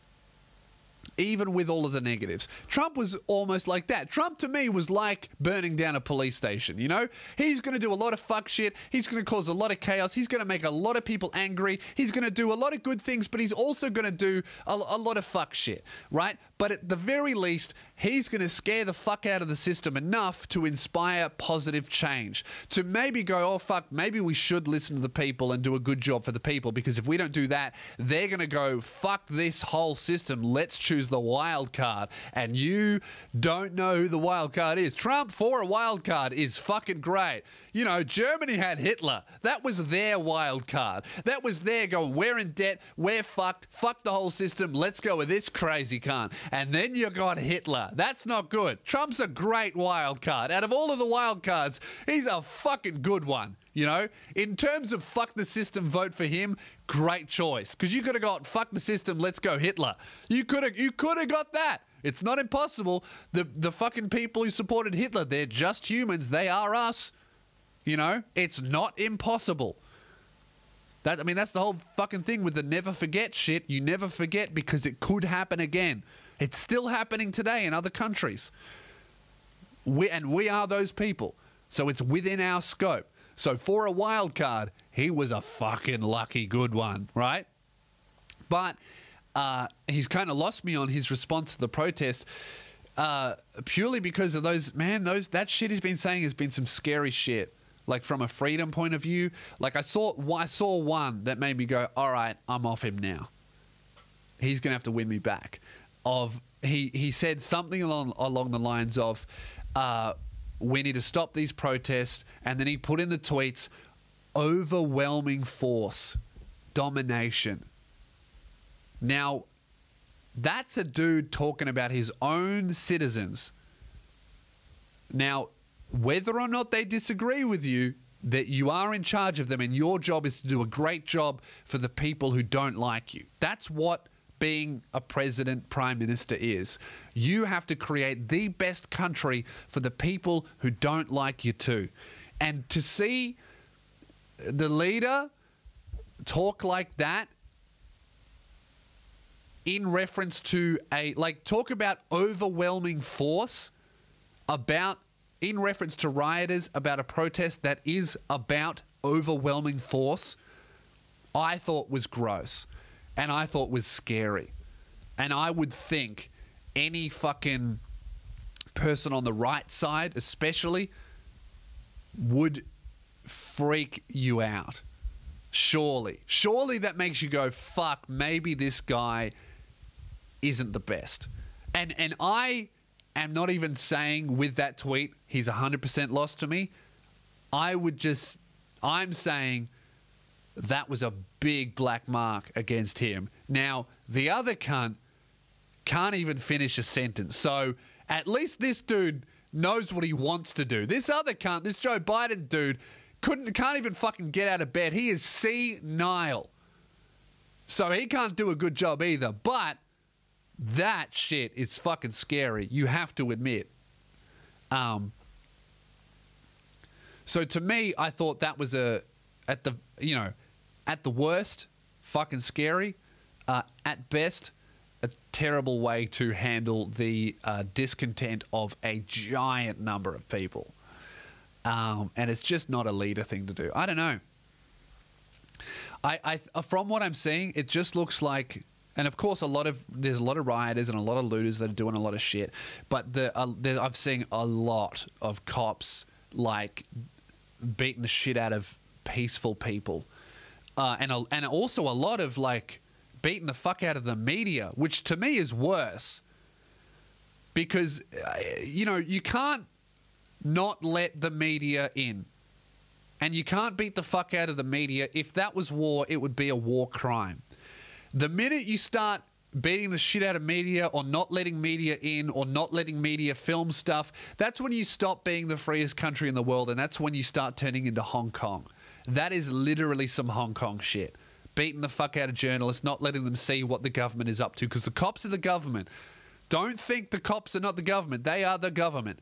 Even with all of the negatives. Trump was almost like that. Trump to me was like burning down a police station, you know? He's going to do a lot of fuck shit. He's going to cause a lot of chaos. He's going to make a lot of people angry. He's going to do a lot of good things, but he's also going to do a, a lot of fuck shit, right? But at the very least, he's going to scare the fuck out of the system enough to inspire positive change. To maybe go, oh, fuck, maybe we should listen to the people and do a good job for the people because if we don't do that, they're going to go, fuck this whole system. Let's choose the wild card. And you don't know who the wild card is. Trump for a wild card is fucking great. You know, Germany had Hitler. That was their wild card. That was their going, we're in debt, we're fucked, fuck the whole system, let's go with this crazy cunt. And then you got Hitler. That's not good. Trump's a great wild card. Out of all of the wild cards, he's a fucking good one. You know, in terms of fuck the system, vote for him. Great choice because you could have got fuck the system, let's go Hitler. You could have, you could have got that. It's not impossible. The the fucking people who supported Hitler, they're just humans. They are us. You know, it's not impossible. That I mean, that's the whole fucking thing with the never forget shit. You never forget because it could happen again. It's still happening today in other countries. We and we are those people. So it's within our scope. So for a wild card, he was a fucking lucky good one, right? But uh, he's kind of lost me on his response to the protest uh, purely because of those man those that shit he's been saying has been some scary shit like from a freedom point of view. Like I saw, I saw one that made me go, "All right, I'm off him now. He's gonna have to win me back." Of he he said something along along the lines of, uh, "We need to stop these protests," and then he put in the tweets, "Overwhelming force, domination." Now, that's a dude talking about his own citizens. Now, whether or not they disagree with you, that you are in charge of them and your job is to do a great job for the people who don't like you. That's what being a president, prime minister is. You have to create the best country for the people who don't like you too. And to see the leader talk like that in reference to a like talk about overwhelming force about in reference to rioters about a protest that is about overwhelming force, I thought was gross and I thought was scary. And I would think any fucking person on the right side, especially, would freak you out. Surely. Surely that makes you go, fuck, maybe this guy isn't the best. And and I am not even saying with that tweet he's 100% lost to me. I would just, I'm saying that was a big black mark against him. Now, the other cunt can't even finish a sentence. So at least this dude knows what he wants to do. This other cunt, this Joe Biden dude, couldn't can't even fucking get out of bed. He is senile. So he can't do a good job either. But that shit is fucking scary. You have to admit. Um, so to me, I thought that was a at the you know at the worst, fucking scary. Uh, at best, a terrible way to handle the uh, discontent of a giant number of people. Um, and it's just not a leader thing to do. I don't know. I, I from what I'm seeing, it just looks like and of course, a lot of there's a lot of rioters and a lot of looters that are doing a lot of shit. But the, uh, the I've seen a lot of cops like beating the shit out of peaceful people, uh, and a, and also a lot of like beating the fuck out of the media, which to me is worse. Because uh, you know you can't not let the media in. And you can't beat the fuck out of the media. If that was war, it would be a war crime. The minute you start beating the shit out of media or not letting media in or not letting media film stuff, that's when you stop being the freest country in the world and that's when you start turning into Hong Kong. That is literally some Hong Kong shit. Beating the fuck out of journalists, not letting them see what the government is up to because the cops are the government. Don't think the cops are not the government. They are the government.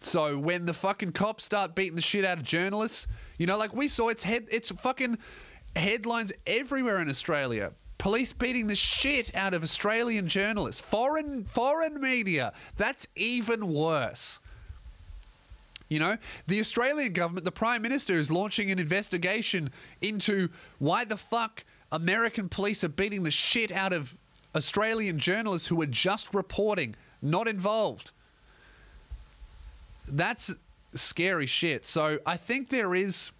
So when the fucking cops start beating the shit out of journalists, you know, like we saw, it's head, it's fucking headlines everywhere in Australia police beating the shit out of Australian journalists, foreign foreign media. That's even worse. You know, the Australian government, the Prime Minister is launching an investigation into why the fuck American police are beating the shit out of Australian journalists who are just reporting, not involved. That's scary shit. So I think there is.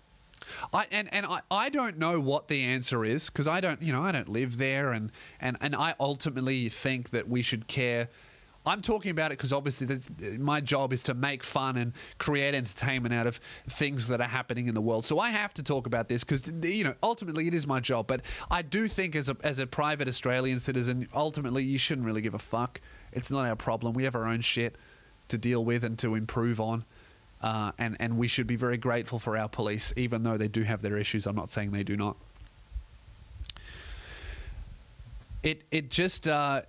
I, and and I, I don't know what the answer is because I don't you know I don't live there and, and, and I ultimately think that we should care I'm talking about it because obviously the, my job is to make fun and create entertainment out of things that are happening in the world. So I have to talk about this because you know ultimately it is my job. But I do think as a as a private Australian citizen, ultimately you shouldn't really give a fuck. It's not our problem. We have our own shit to deal with and to improve on. Uh, and and we should be very grateful for our police, even though they do have their issues. I'm not saying they do not. It it just uh,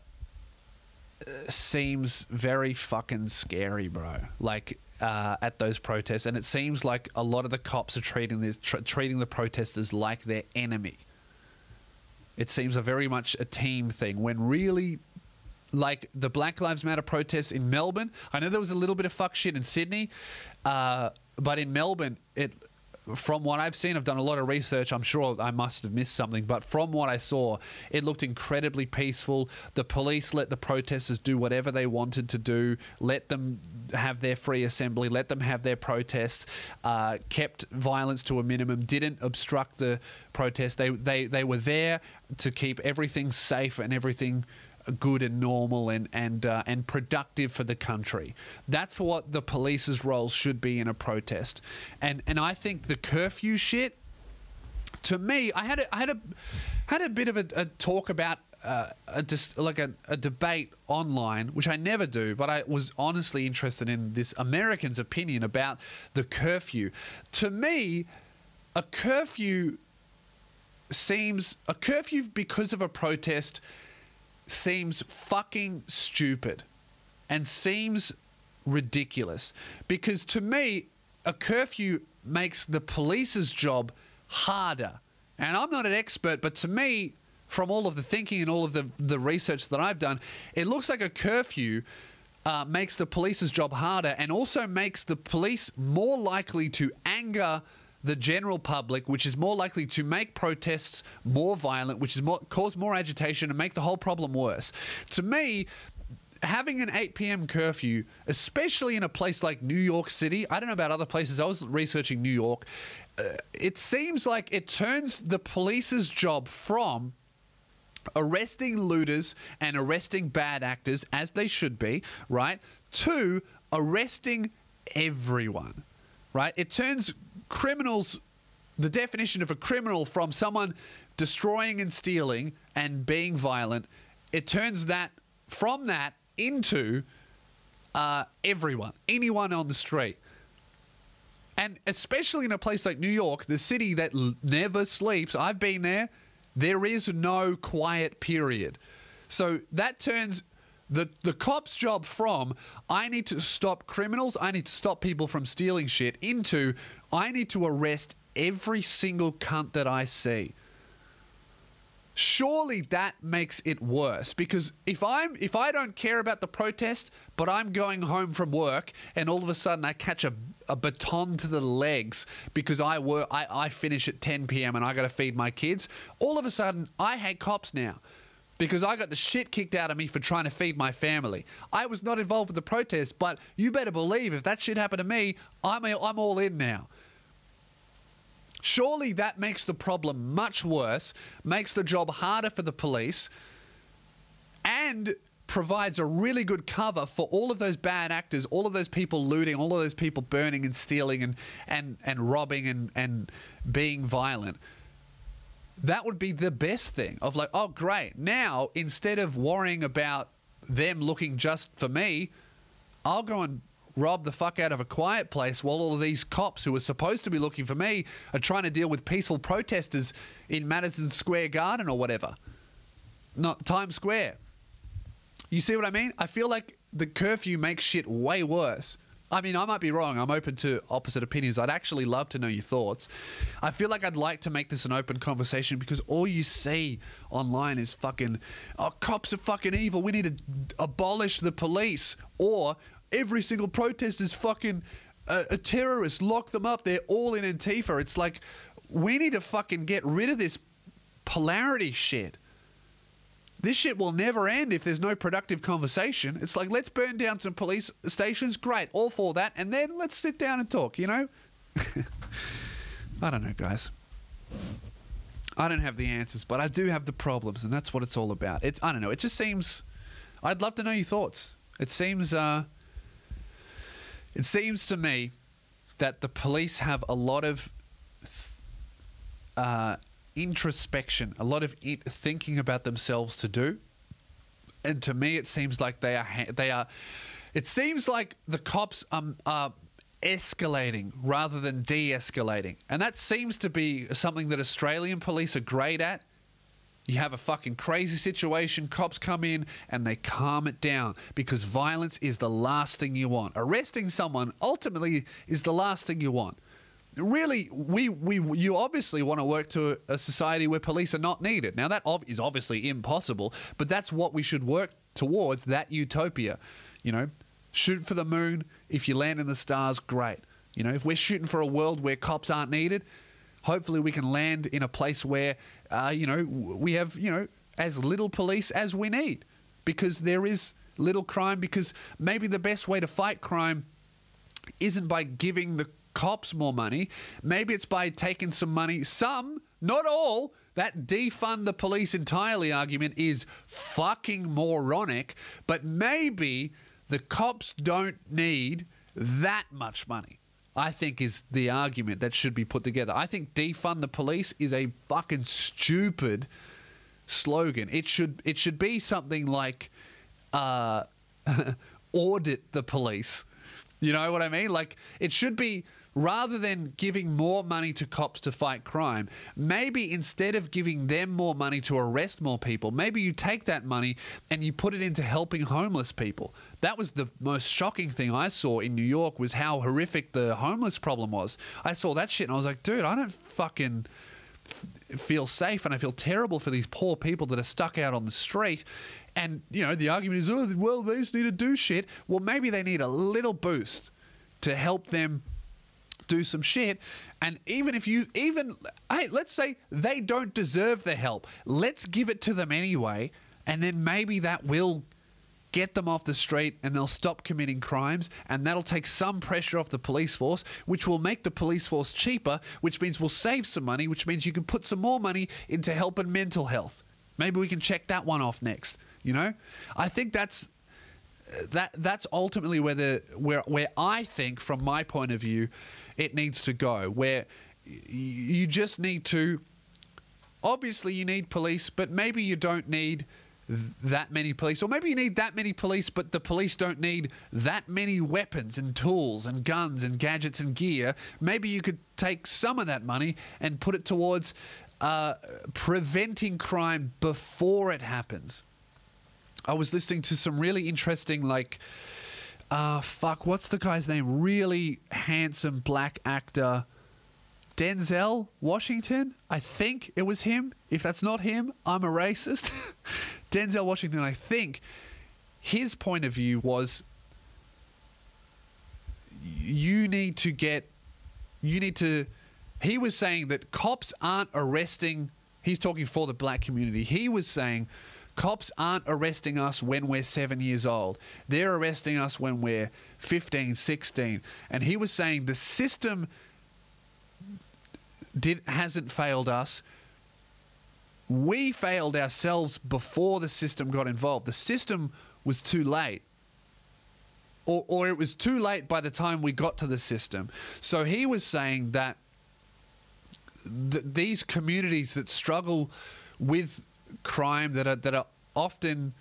seems very fucking scary, bro. Like uh, at those protests, and it seems like a lot of the cops are treating this tr- treating the protesters like their enemy. It seems a very much a team thing when really. Like the Black Lives Matter protests in Melbourne, I know there was a little bit of fuck shit in Sydney, uh, but in Melbourne, it from what I've seen, I've done a lot of research. I'm sure I must have missed something, but from what I saw, it looked incredibly peaceful. The police let the protesters do whatever they wanted to do, let them have their free assembly, let them have their protests, uh, kept violence to a minimum, didn't obstruct the protest. They, they, they were there to keep everything safe and everything good and normal and and uh, and productive for the country. That's what the police's role should be in a protest. And and I think the curfew shit. To me, I had a, I had a had a bit of a, a talk about uh, a just like a, a, debate online, which I never do, but I was honestly interested in this American's opinion about the curfew. To me, a curfew seems a curfew because of a protest seems fucking stupid and seems ridiculous because to me, a curfew makes the police's job harder. And I'm not an expert, but to me, from all of the thinking and all of the, the research that I've done, it looks like a curfew uh, makes the police's job harder and also makes the police more likely to anger the general public, which is more likely to make protests more violent, which is more cause more agitation and make the whole problem worse. To me, having an 8 p.m. curfew, especially in a place like New York City, I don't know about other places. I was researching New York. Uh, it seems like it turns the police's job from arresting looters and arresting bad actors as they should be, right, to arresting everyone, right? It turns criminals, the definition of a criminal from someone destroying and stealing and being violent, it turns that from that into uh, everyone, anyone on the street. And especially in a place like New York, the city that l- never sleeps, I've been there, there is no quiet period. So that turns the the cop's job from I need to stop criminals, I need to stop people from stealing shit into I need to arrest every single cunt that I see. Surely that makes it worse because if I'm if I don't care about the protest, but I'm going home from work and all of a sudden I catch a, a baton to the legs because I work I, I finish at 10 p.m. and I got to feed my kids, all of a sudden I hate cops now because I got the shit kicked out of me for trying to feed my family. I was not involved with the protest, but you better believe if that shit happened to me, I'm, I'm all in now. Surely that makes the problem much worse, makes the job harder for the police, and provides a really good cover for all of those bad actors, all of those people looting, all of those people burning and stealing and, and, and robbing and, and being violent that would be the best thing of like, oh, great. Now, instead of worrying about them looking just for me, I'll go and rob the fuck out of a quiet place while all of these cops who are supposed to be looking for me are trying to deal with peaceful protesters in Madison Square Garden or whatever. Not Times Square. You see what I mean? I feel like the curfew makes shit way worse. I mean, I might be wrong. I'm open to opposite opinions. I'd actually love to know your thoughts. I feel like I'd like to make this an open conversation because all you see online is fucking, oh, cops are fucking evil. We need to abolish the police. Or every single protest is fucking a, a terrorist. Lock them up. They're all in Antifa. It's like, we need to fucking get rid of this polarity shit. This shit will never end if there's no productive conversation. It's like, let's burn down some police stations. Great, all for that. And then let's sit down and talk, you know? I don't know, guys. I don't have the answers, but I do have the problems, and that's what it's all about. It's I don't know. It just seems. I'd love to know your thoughts. It seems. Uh, it seems to me that the police have a lot of uh, introspection, a lot of it thinking about themselves to do. And to me, it seems like they are they are. It seems like the cops um, are escalating rather than de-escalating, and that seems to be something that Australian police are great at. You have a fucking crazy situation, cops come in and they calm it down because violence is the last thing you want. Arresting someone ultimately is the last thing you want really, we, we you obviously want to work to a society where police are not needed. Now, that is obviously impossible, but that's what we should work towards that utopia. You know, shoot for the moon. If you land in the stars, great. You know, if we're shooting for a world where cops aren't needed, hopefully we can land in a place where, uh, you know, we have, you know, as little police as we need because there is little crime. Because maybe the best way to fight crime isn't by giving the cops more money. Maybe it's by taking some money, some, not all. That defund the police entirely argument is fucking moronic, but maybe the cops don't need that much money. I think is the argument that should be put together. I think defund the police is a fucking stupid slogan. It should it should be something like uh, audit the police. You know what I mean? Like it should be rather than giving more money to cops to fight crime, maybe instead of giving them more money to arrest more people, maybe you take that money and you put it into helping homeless people. That was the most shocking thing I saw in New York was how horrific the homeless problem was. I saw that shit and I was like, dude, I don't fucking feel safe and I feel terrible for these poor people that are stuck out on the street. And, you know, the argument is, oh, well, they just need to do shit. Well, maybe they need a little boost to help them do some shit. And even if you, even, hey, let's say they don't deserve the help, let's give it to them anyway. And then maybe that will get them off the street and they'll stop committing crimes and that'll take some pressure off the police force which will make the police force cheaper which means we'll save some money which means you can put some more money into helping mental health maybe we can check that one off next you know i think that's that that's ultimately where the where where i think from my point of view it needs to go, where you just need to. Obviously, you need police, but maybe you don't need that many police, or maybe you need that many police, but the police don't need that many weapons and tools and guns and gadgets and gear. Maybe you could take some of that money and put it towards uh, preventing crime before it happens. I was listening to some really interesting, like, uh, fuck, what's the guy's name? Really handsome black actor. Denzel Washington? I think it was him. If that's not him, I'm a racist. Denzel Washington, I think his point of view was you need to get, you need to, he was saying that cops aren't arresting, he's talking for the black community. He was saying Cops aren't arresting us when we're seven years old. They're arresting us when we're 15, 16. And he was saying the system did hasn't failed us. We failed ourselves before the system got involved. The system was too late. Or, or it was too late by the time we got to the system. So he was saying that th- these communities that struggle with crime that are that are often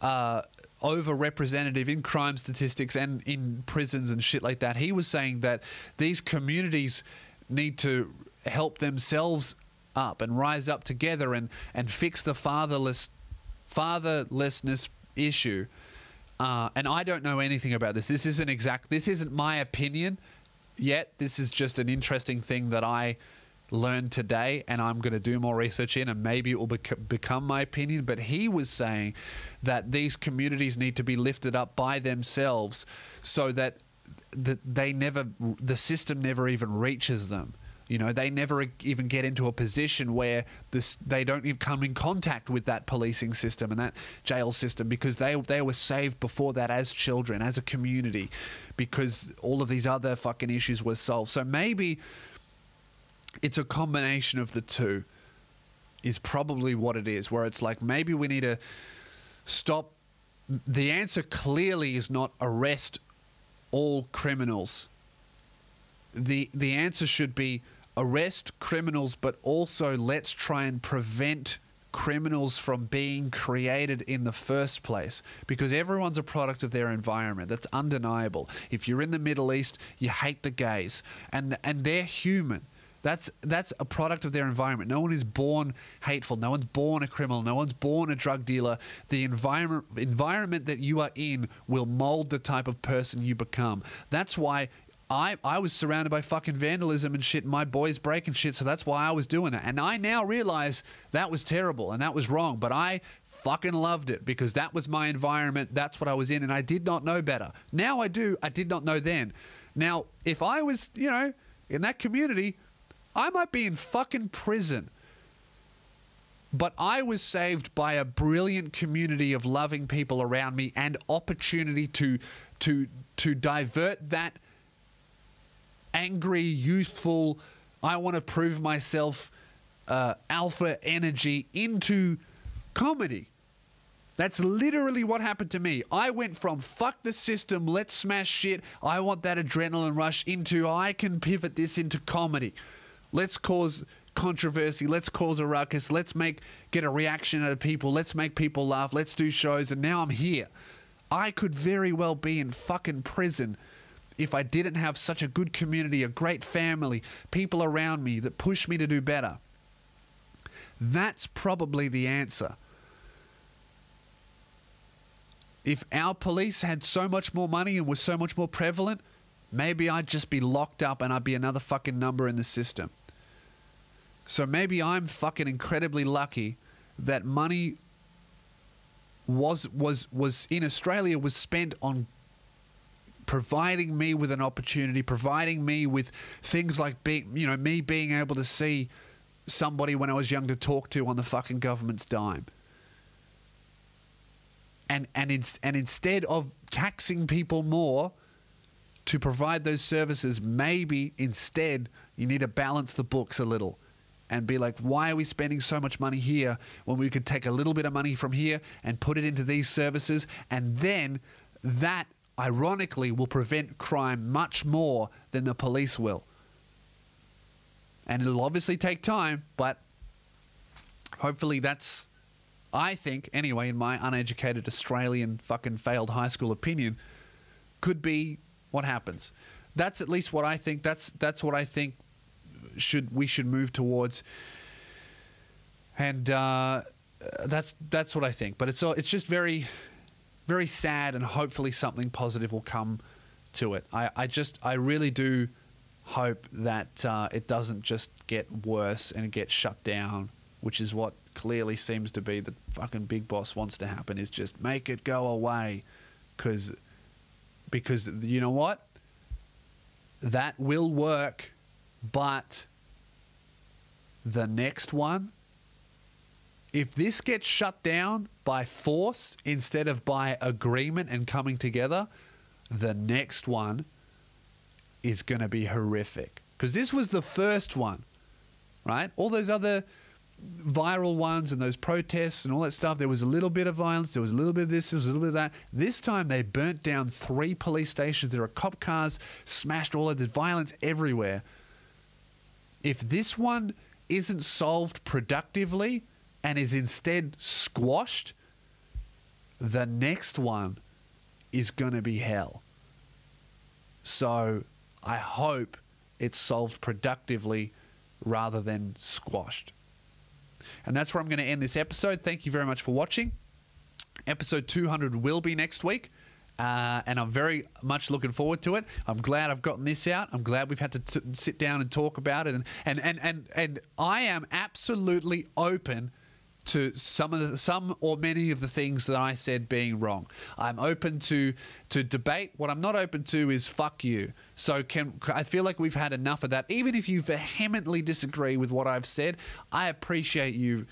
uh, overrepresentative in crime statistics and in prisons and shit like that. He was saying that these communities need to help themselves up and rise up together and, and fix the fatherless fatherlessness issue uh, and I don't know anything about this. This isn't exact. This isn't my opinion yet. This is just an interesting thing that I learned today, and I'm going to do more research in, and maybe it will bec- become my opinion. But he was saying that these communities need to be lifted up by themselves, so that that they never, the system never even reaches them. You know, they never even get into a position where this they don't even come in contact with that policing system and that jail system because they they were saved before that as children, as a community, because all of these other fucking issues were solved. So maybe it's a combination of the two. Is probably what it is. Where it's like maybe we need to stop. The answer clearly is not arrest all criminals. The the answer should be arrest criminals, but also let's try and prevent criminals from being created in the first place because everyone's a product of their environment that's undeniable if you're in the middle east you hate the gays and and they're human that's that's a product of their environment. No one is born hateful. No one's born a criminal. No one's born a drug dealer. The environment environment that you are in will mold the type of person you become. That's why I, I was surrounded by fucking vandalism and shit. And my boys breaking shit, so that's why I was doing it. And I now realize that was terrible and that was wrong. But I fucking loved it because that was my environment. That's what I was in, and I did not know better. Now I do. I did not know then. Now, if I was, you know, in that community, I might be in fucking prison. But I was saved by a brilliant community of loving people around me and opportunity to to to divert that angry, youthful, I want to prove myself uh, alpha energy into comedy. That's literally what happened to me. I went from fuck the system, let's smash shit, I want that adrenaline rush into I can pivot this into comedy. Let's cause controversy. Let's cause a ruckus. Let's make get a reaction out of people. Let's make people laugh. Let's do shows. And now I'm here. I could very well be in fucking prison if I didn't have such a good community, a great family, people around me that push me to do better. That's probably the answer. If our police had so much more money and was so much more prevalent, maybe I'd just be locked up and I'd be another fucking number in the system. So maybe I'm fucking incredibly lucky that money was was was in Australia was spent on providing me with an opportunity, providing me with things like being, you know, me being able to see somebody when I was young to talk to on the fucking government's dime. And and and instead of taxing people more to provide those services, maybe instead you need to balance the books a little and be like, why are we spending so much money here when we could take a little bit of money from here and put it into these services? And then that, ironically, will prevent crime much more than the police will. And it'll obviously take time, but hopefully that's, I think, anyway, in my uneducated Australian fucking failed high school opinion, could be what happens. That's at least what I think. That's that's what I think should we should move towards. And uh, that's that's what I think. But it's it's just very very sad, and hopefully something positive will come to it. I, I just I really do hope that uh, it doesn't just get worse and get shut down, which is what clearly seems to be the fucking big boss wants to happen. Is just make it go away, because because you know what that will work but the next one, if this gets shut down by force instead of by agreement and coming together, the next one is going to be horrific. Because this was the first one, right? All those other viral ones and those protests and all that stuff, there was a little bit of violence, there was a little bit of this, there was a little bit of that. This time they burnt down three police stations, there were cop cars, smashed all of this violence everywhere if this one isn't solved productively and is instead squashed, the next one is going to be hell. So I hope it's solved productively rather than squashed. And that's where I'm going to end this episode. Thank you very much for watching. Episode 200 will be next week. Uh, and I'm very much looking forward to it. I'm glad I've gotten this out. I'm glad we've had to t- sit down and talk about it. And, and, and, and, and I am absolutely open to some of the, some or many of the things that I said being wrong. I'm open to to debate. What I'm not open to is fuck you. So can I feel like we've had enough of that. Even if you vehemently disagree with what I've said, I appreciate you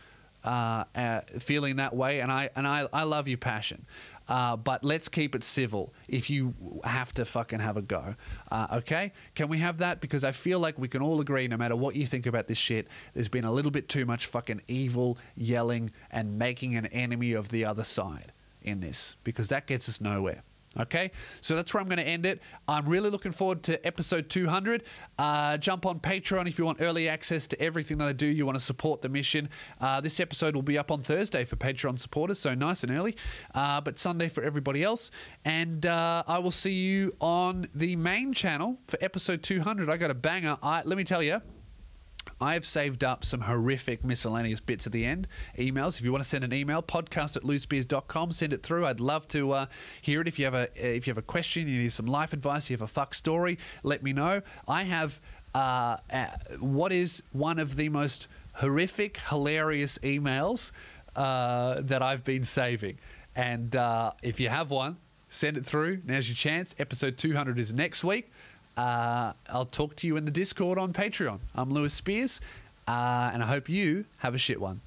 uh, uh, feeling that way, and I and I, I love your passion. Uh, but let's keep it civil if you have to fucking have a go. Uh, okay? Can we have that? Because I feel like we can all agree, no matter what you think about this shit, there's been a little bit too much fucking evil yelling and making an enemy of the other side in this because that gets us nowhere. Okay, so that's where I'm going to end it. I'm really looking forward to episode 200. Uh, jump on Patreon if you want early access to everything that I do. You want to support the mission. Uh, this episode will be up on Thursday for Patreon supporters, so nice and early, uh, but Sunday for everybody else. And uh, I will see you on the main channel for episode 200. I got a banger. I, let me tell you. I've saved up some horrific miscellaneous bits at the end. Emails. If you want to send an email, podcast at lewspears.com, send it through. I'd love to uh, hear it. If you have a if you have a question, you need some life advice, you have a fuck story, let me know. I have uh, uh, what is one of the most horrific, hilarious emails uh, that I've been saving. And uh, if you have one, send it through. Now's your chance. Episode 200 is next week uh, I'll talk to you in the Discord on Patreon. I'm Lewis Spears, uh, and I hope you have a shit one.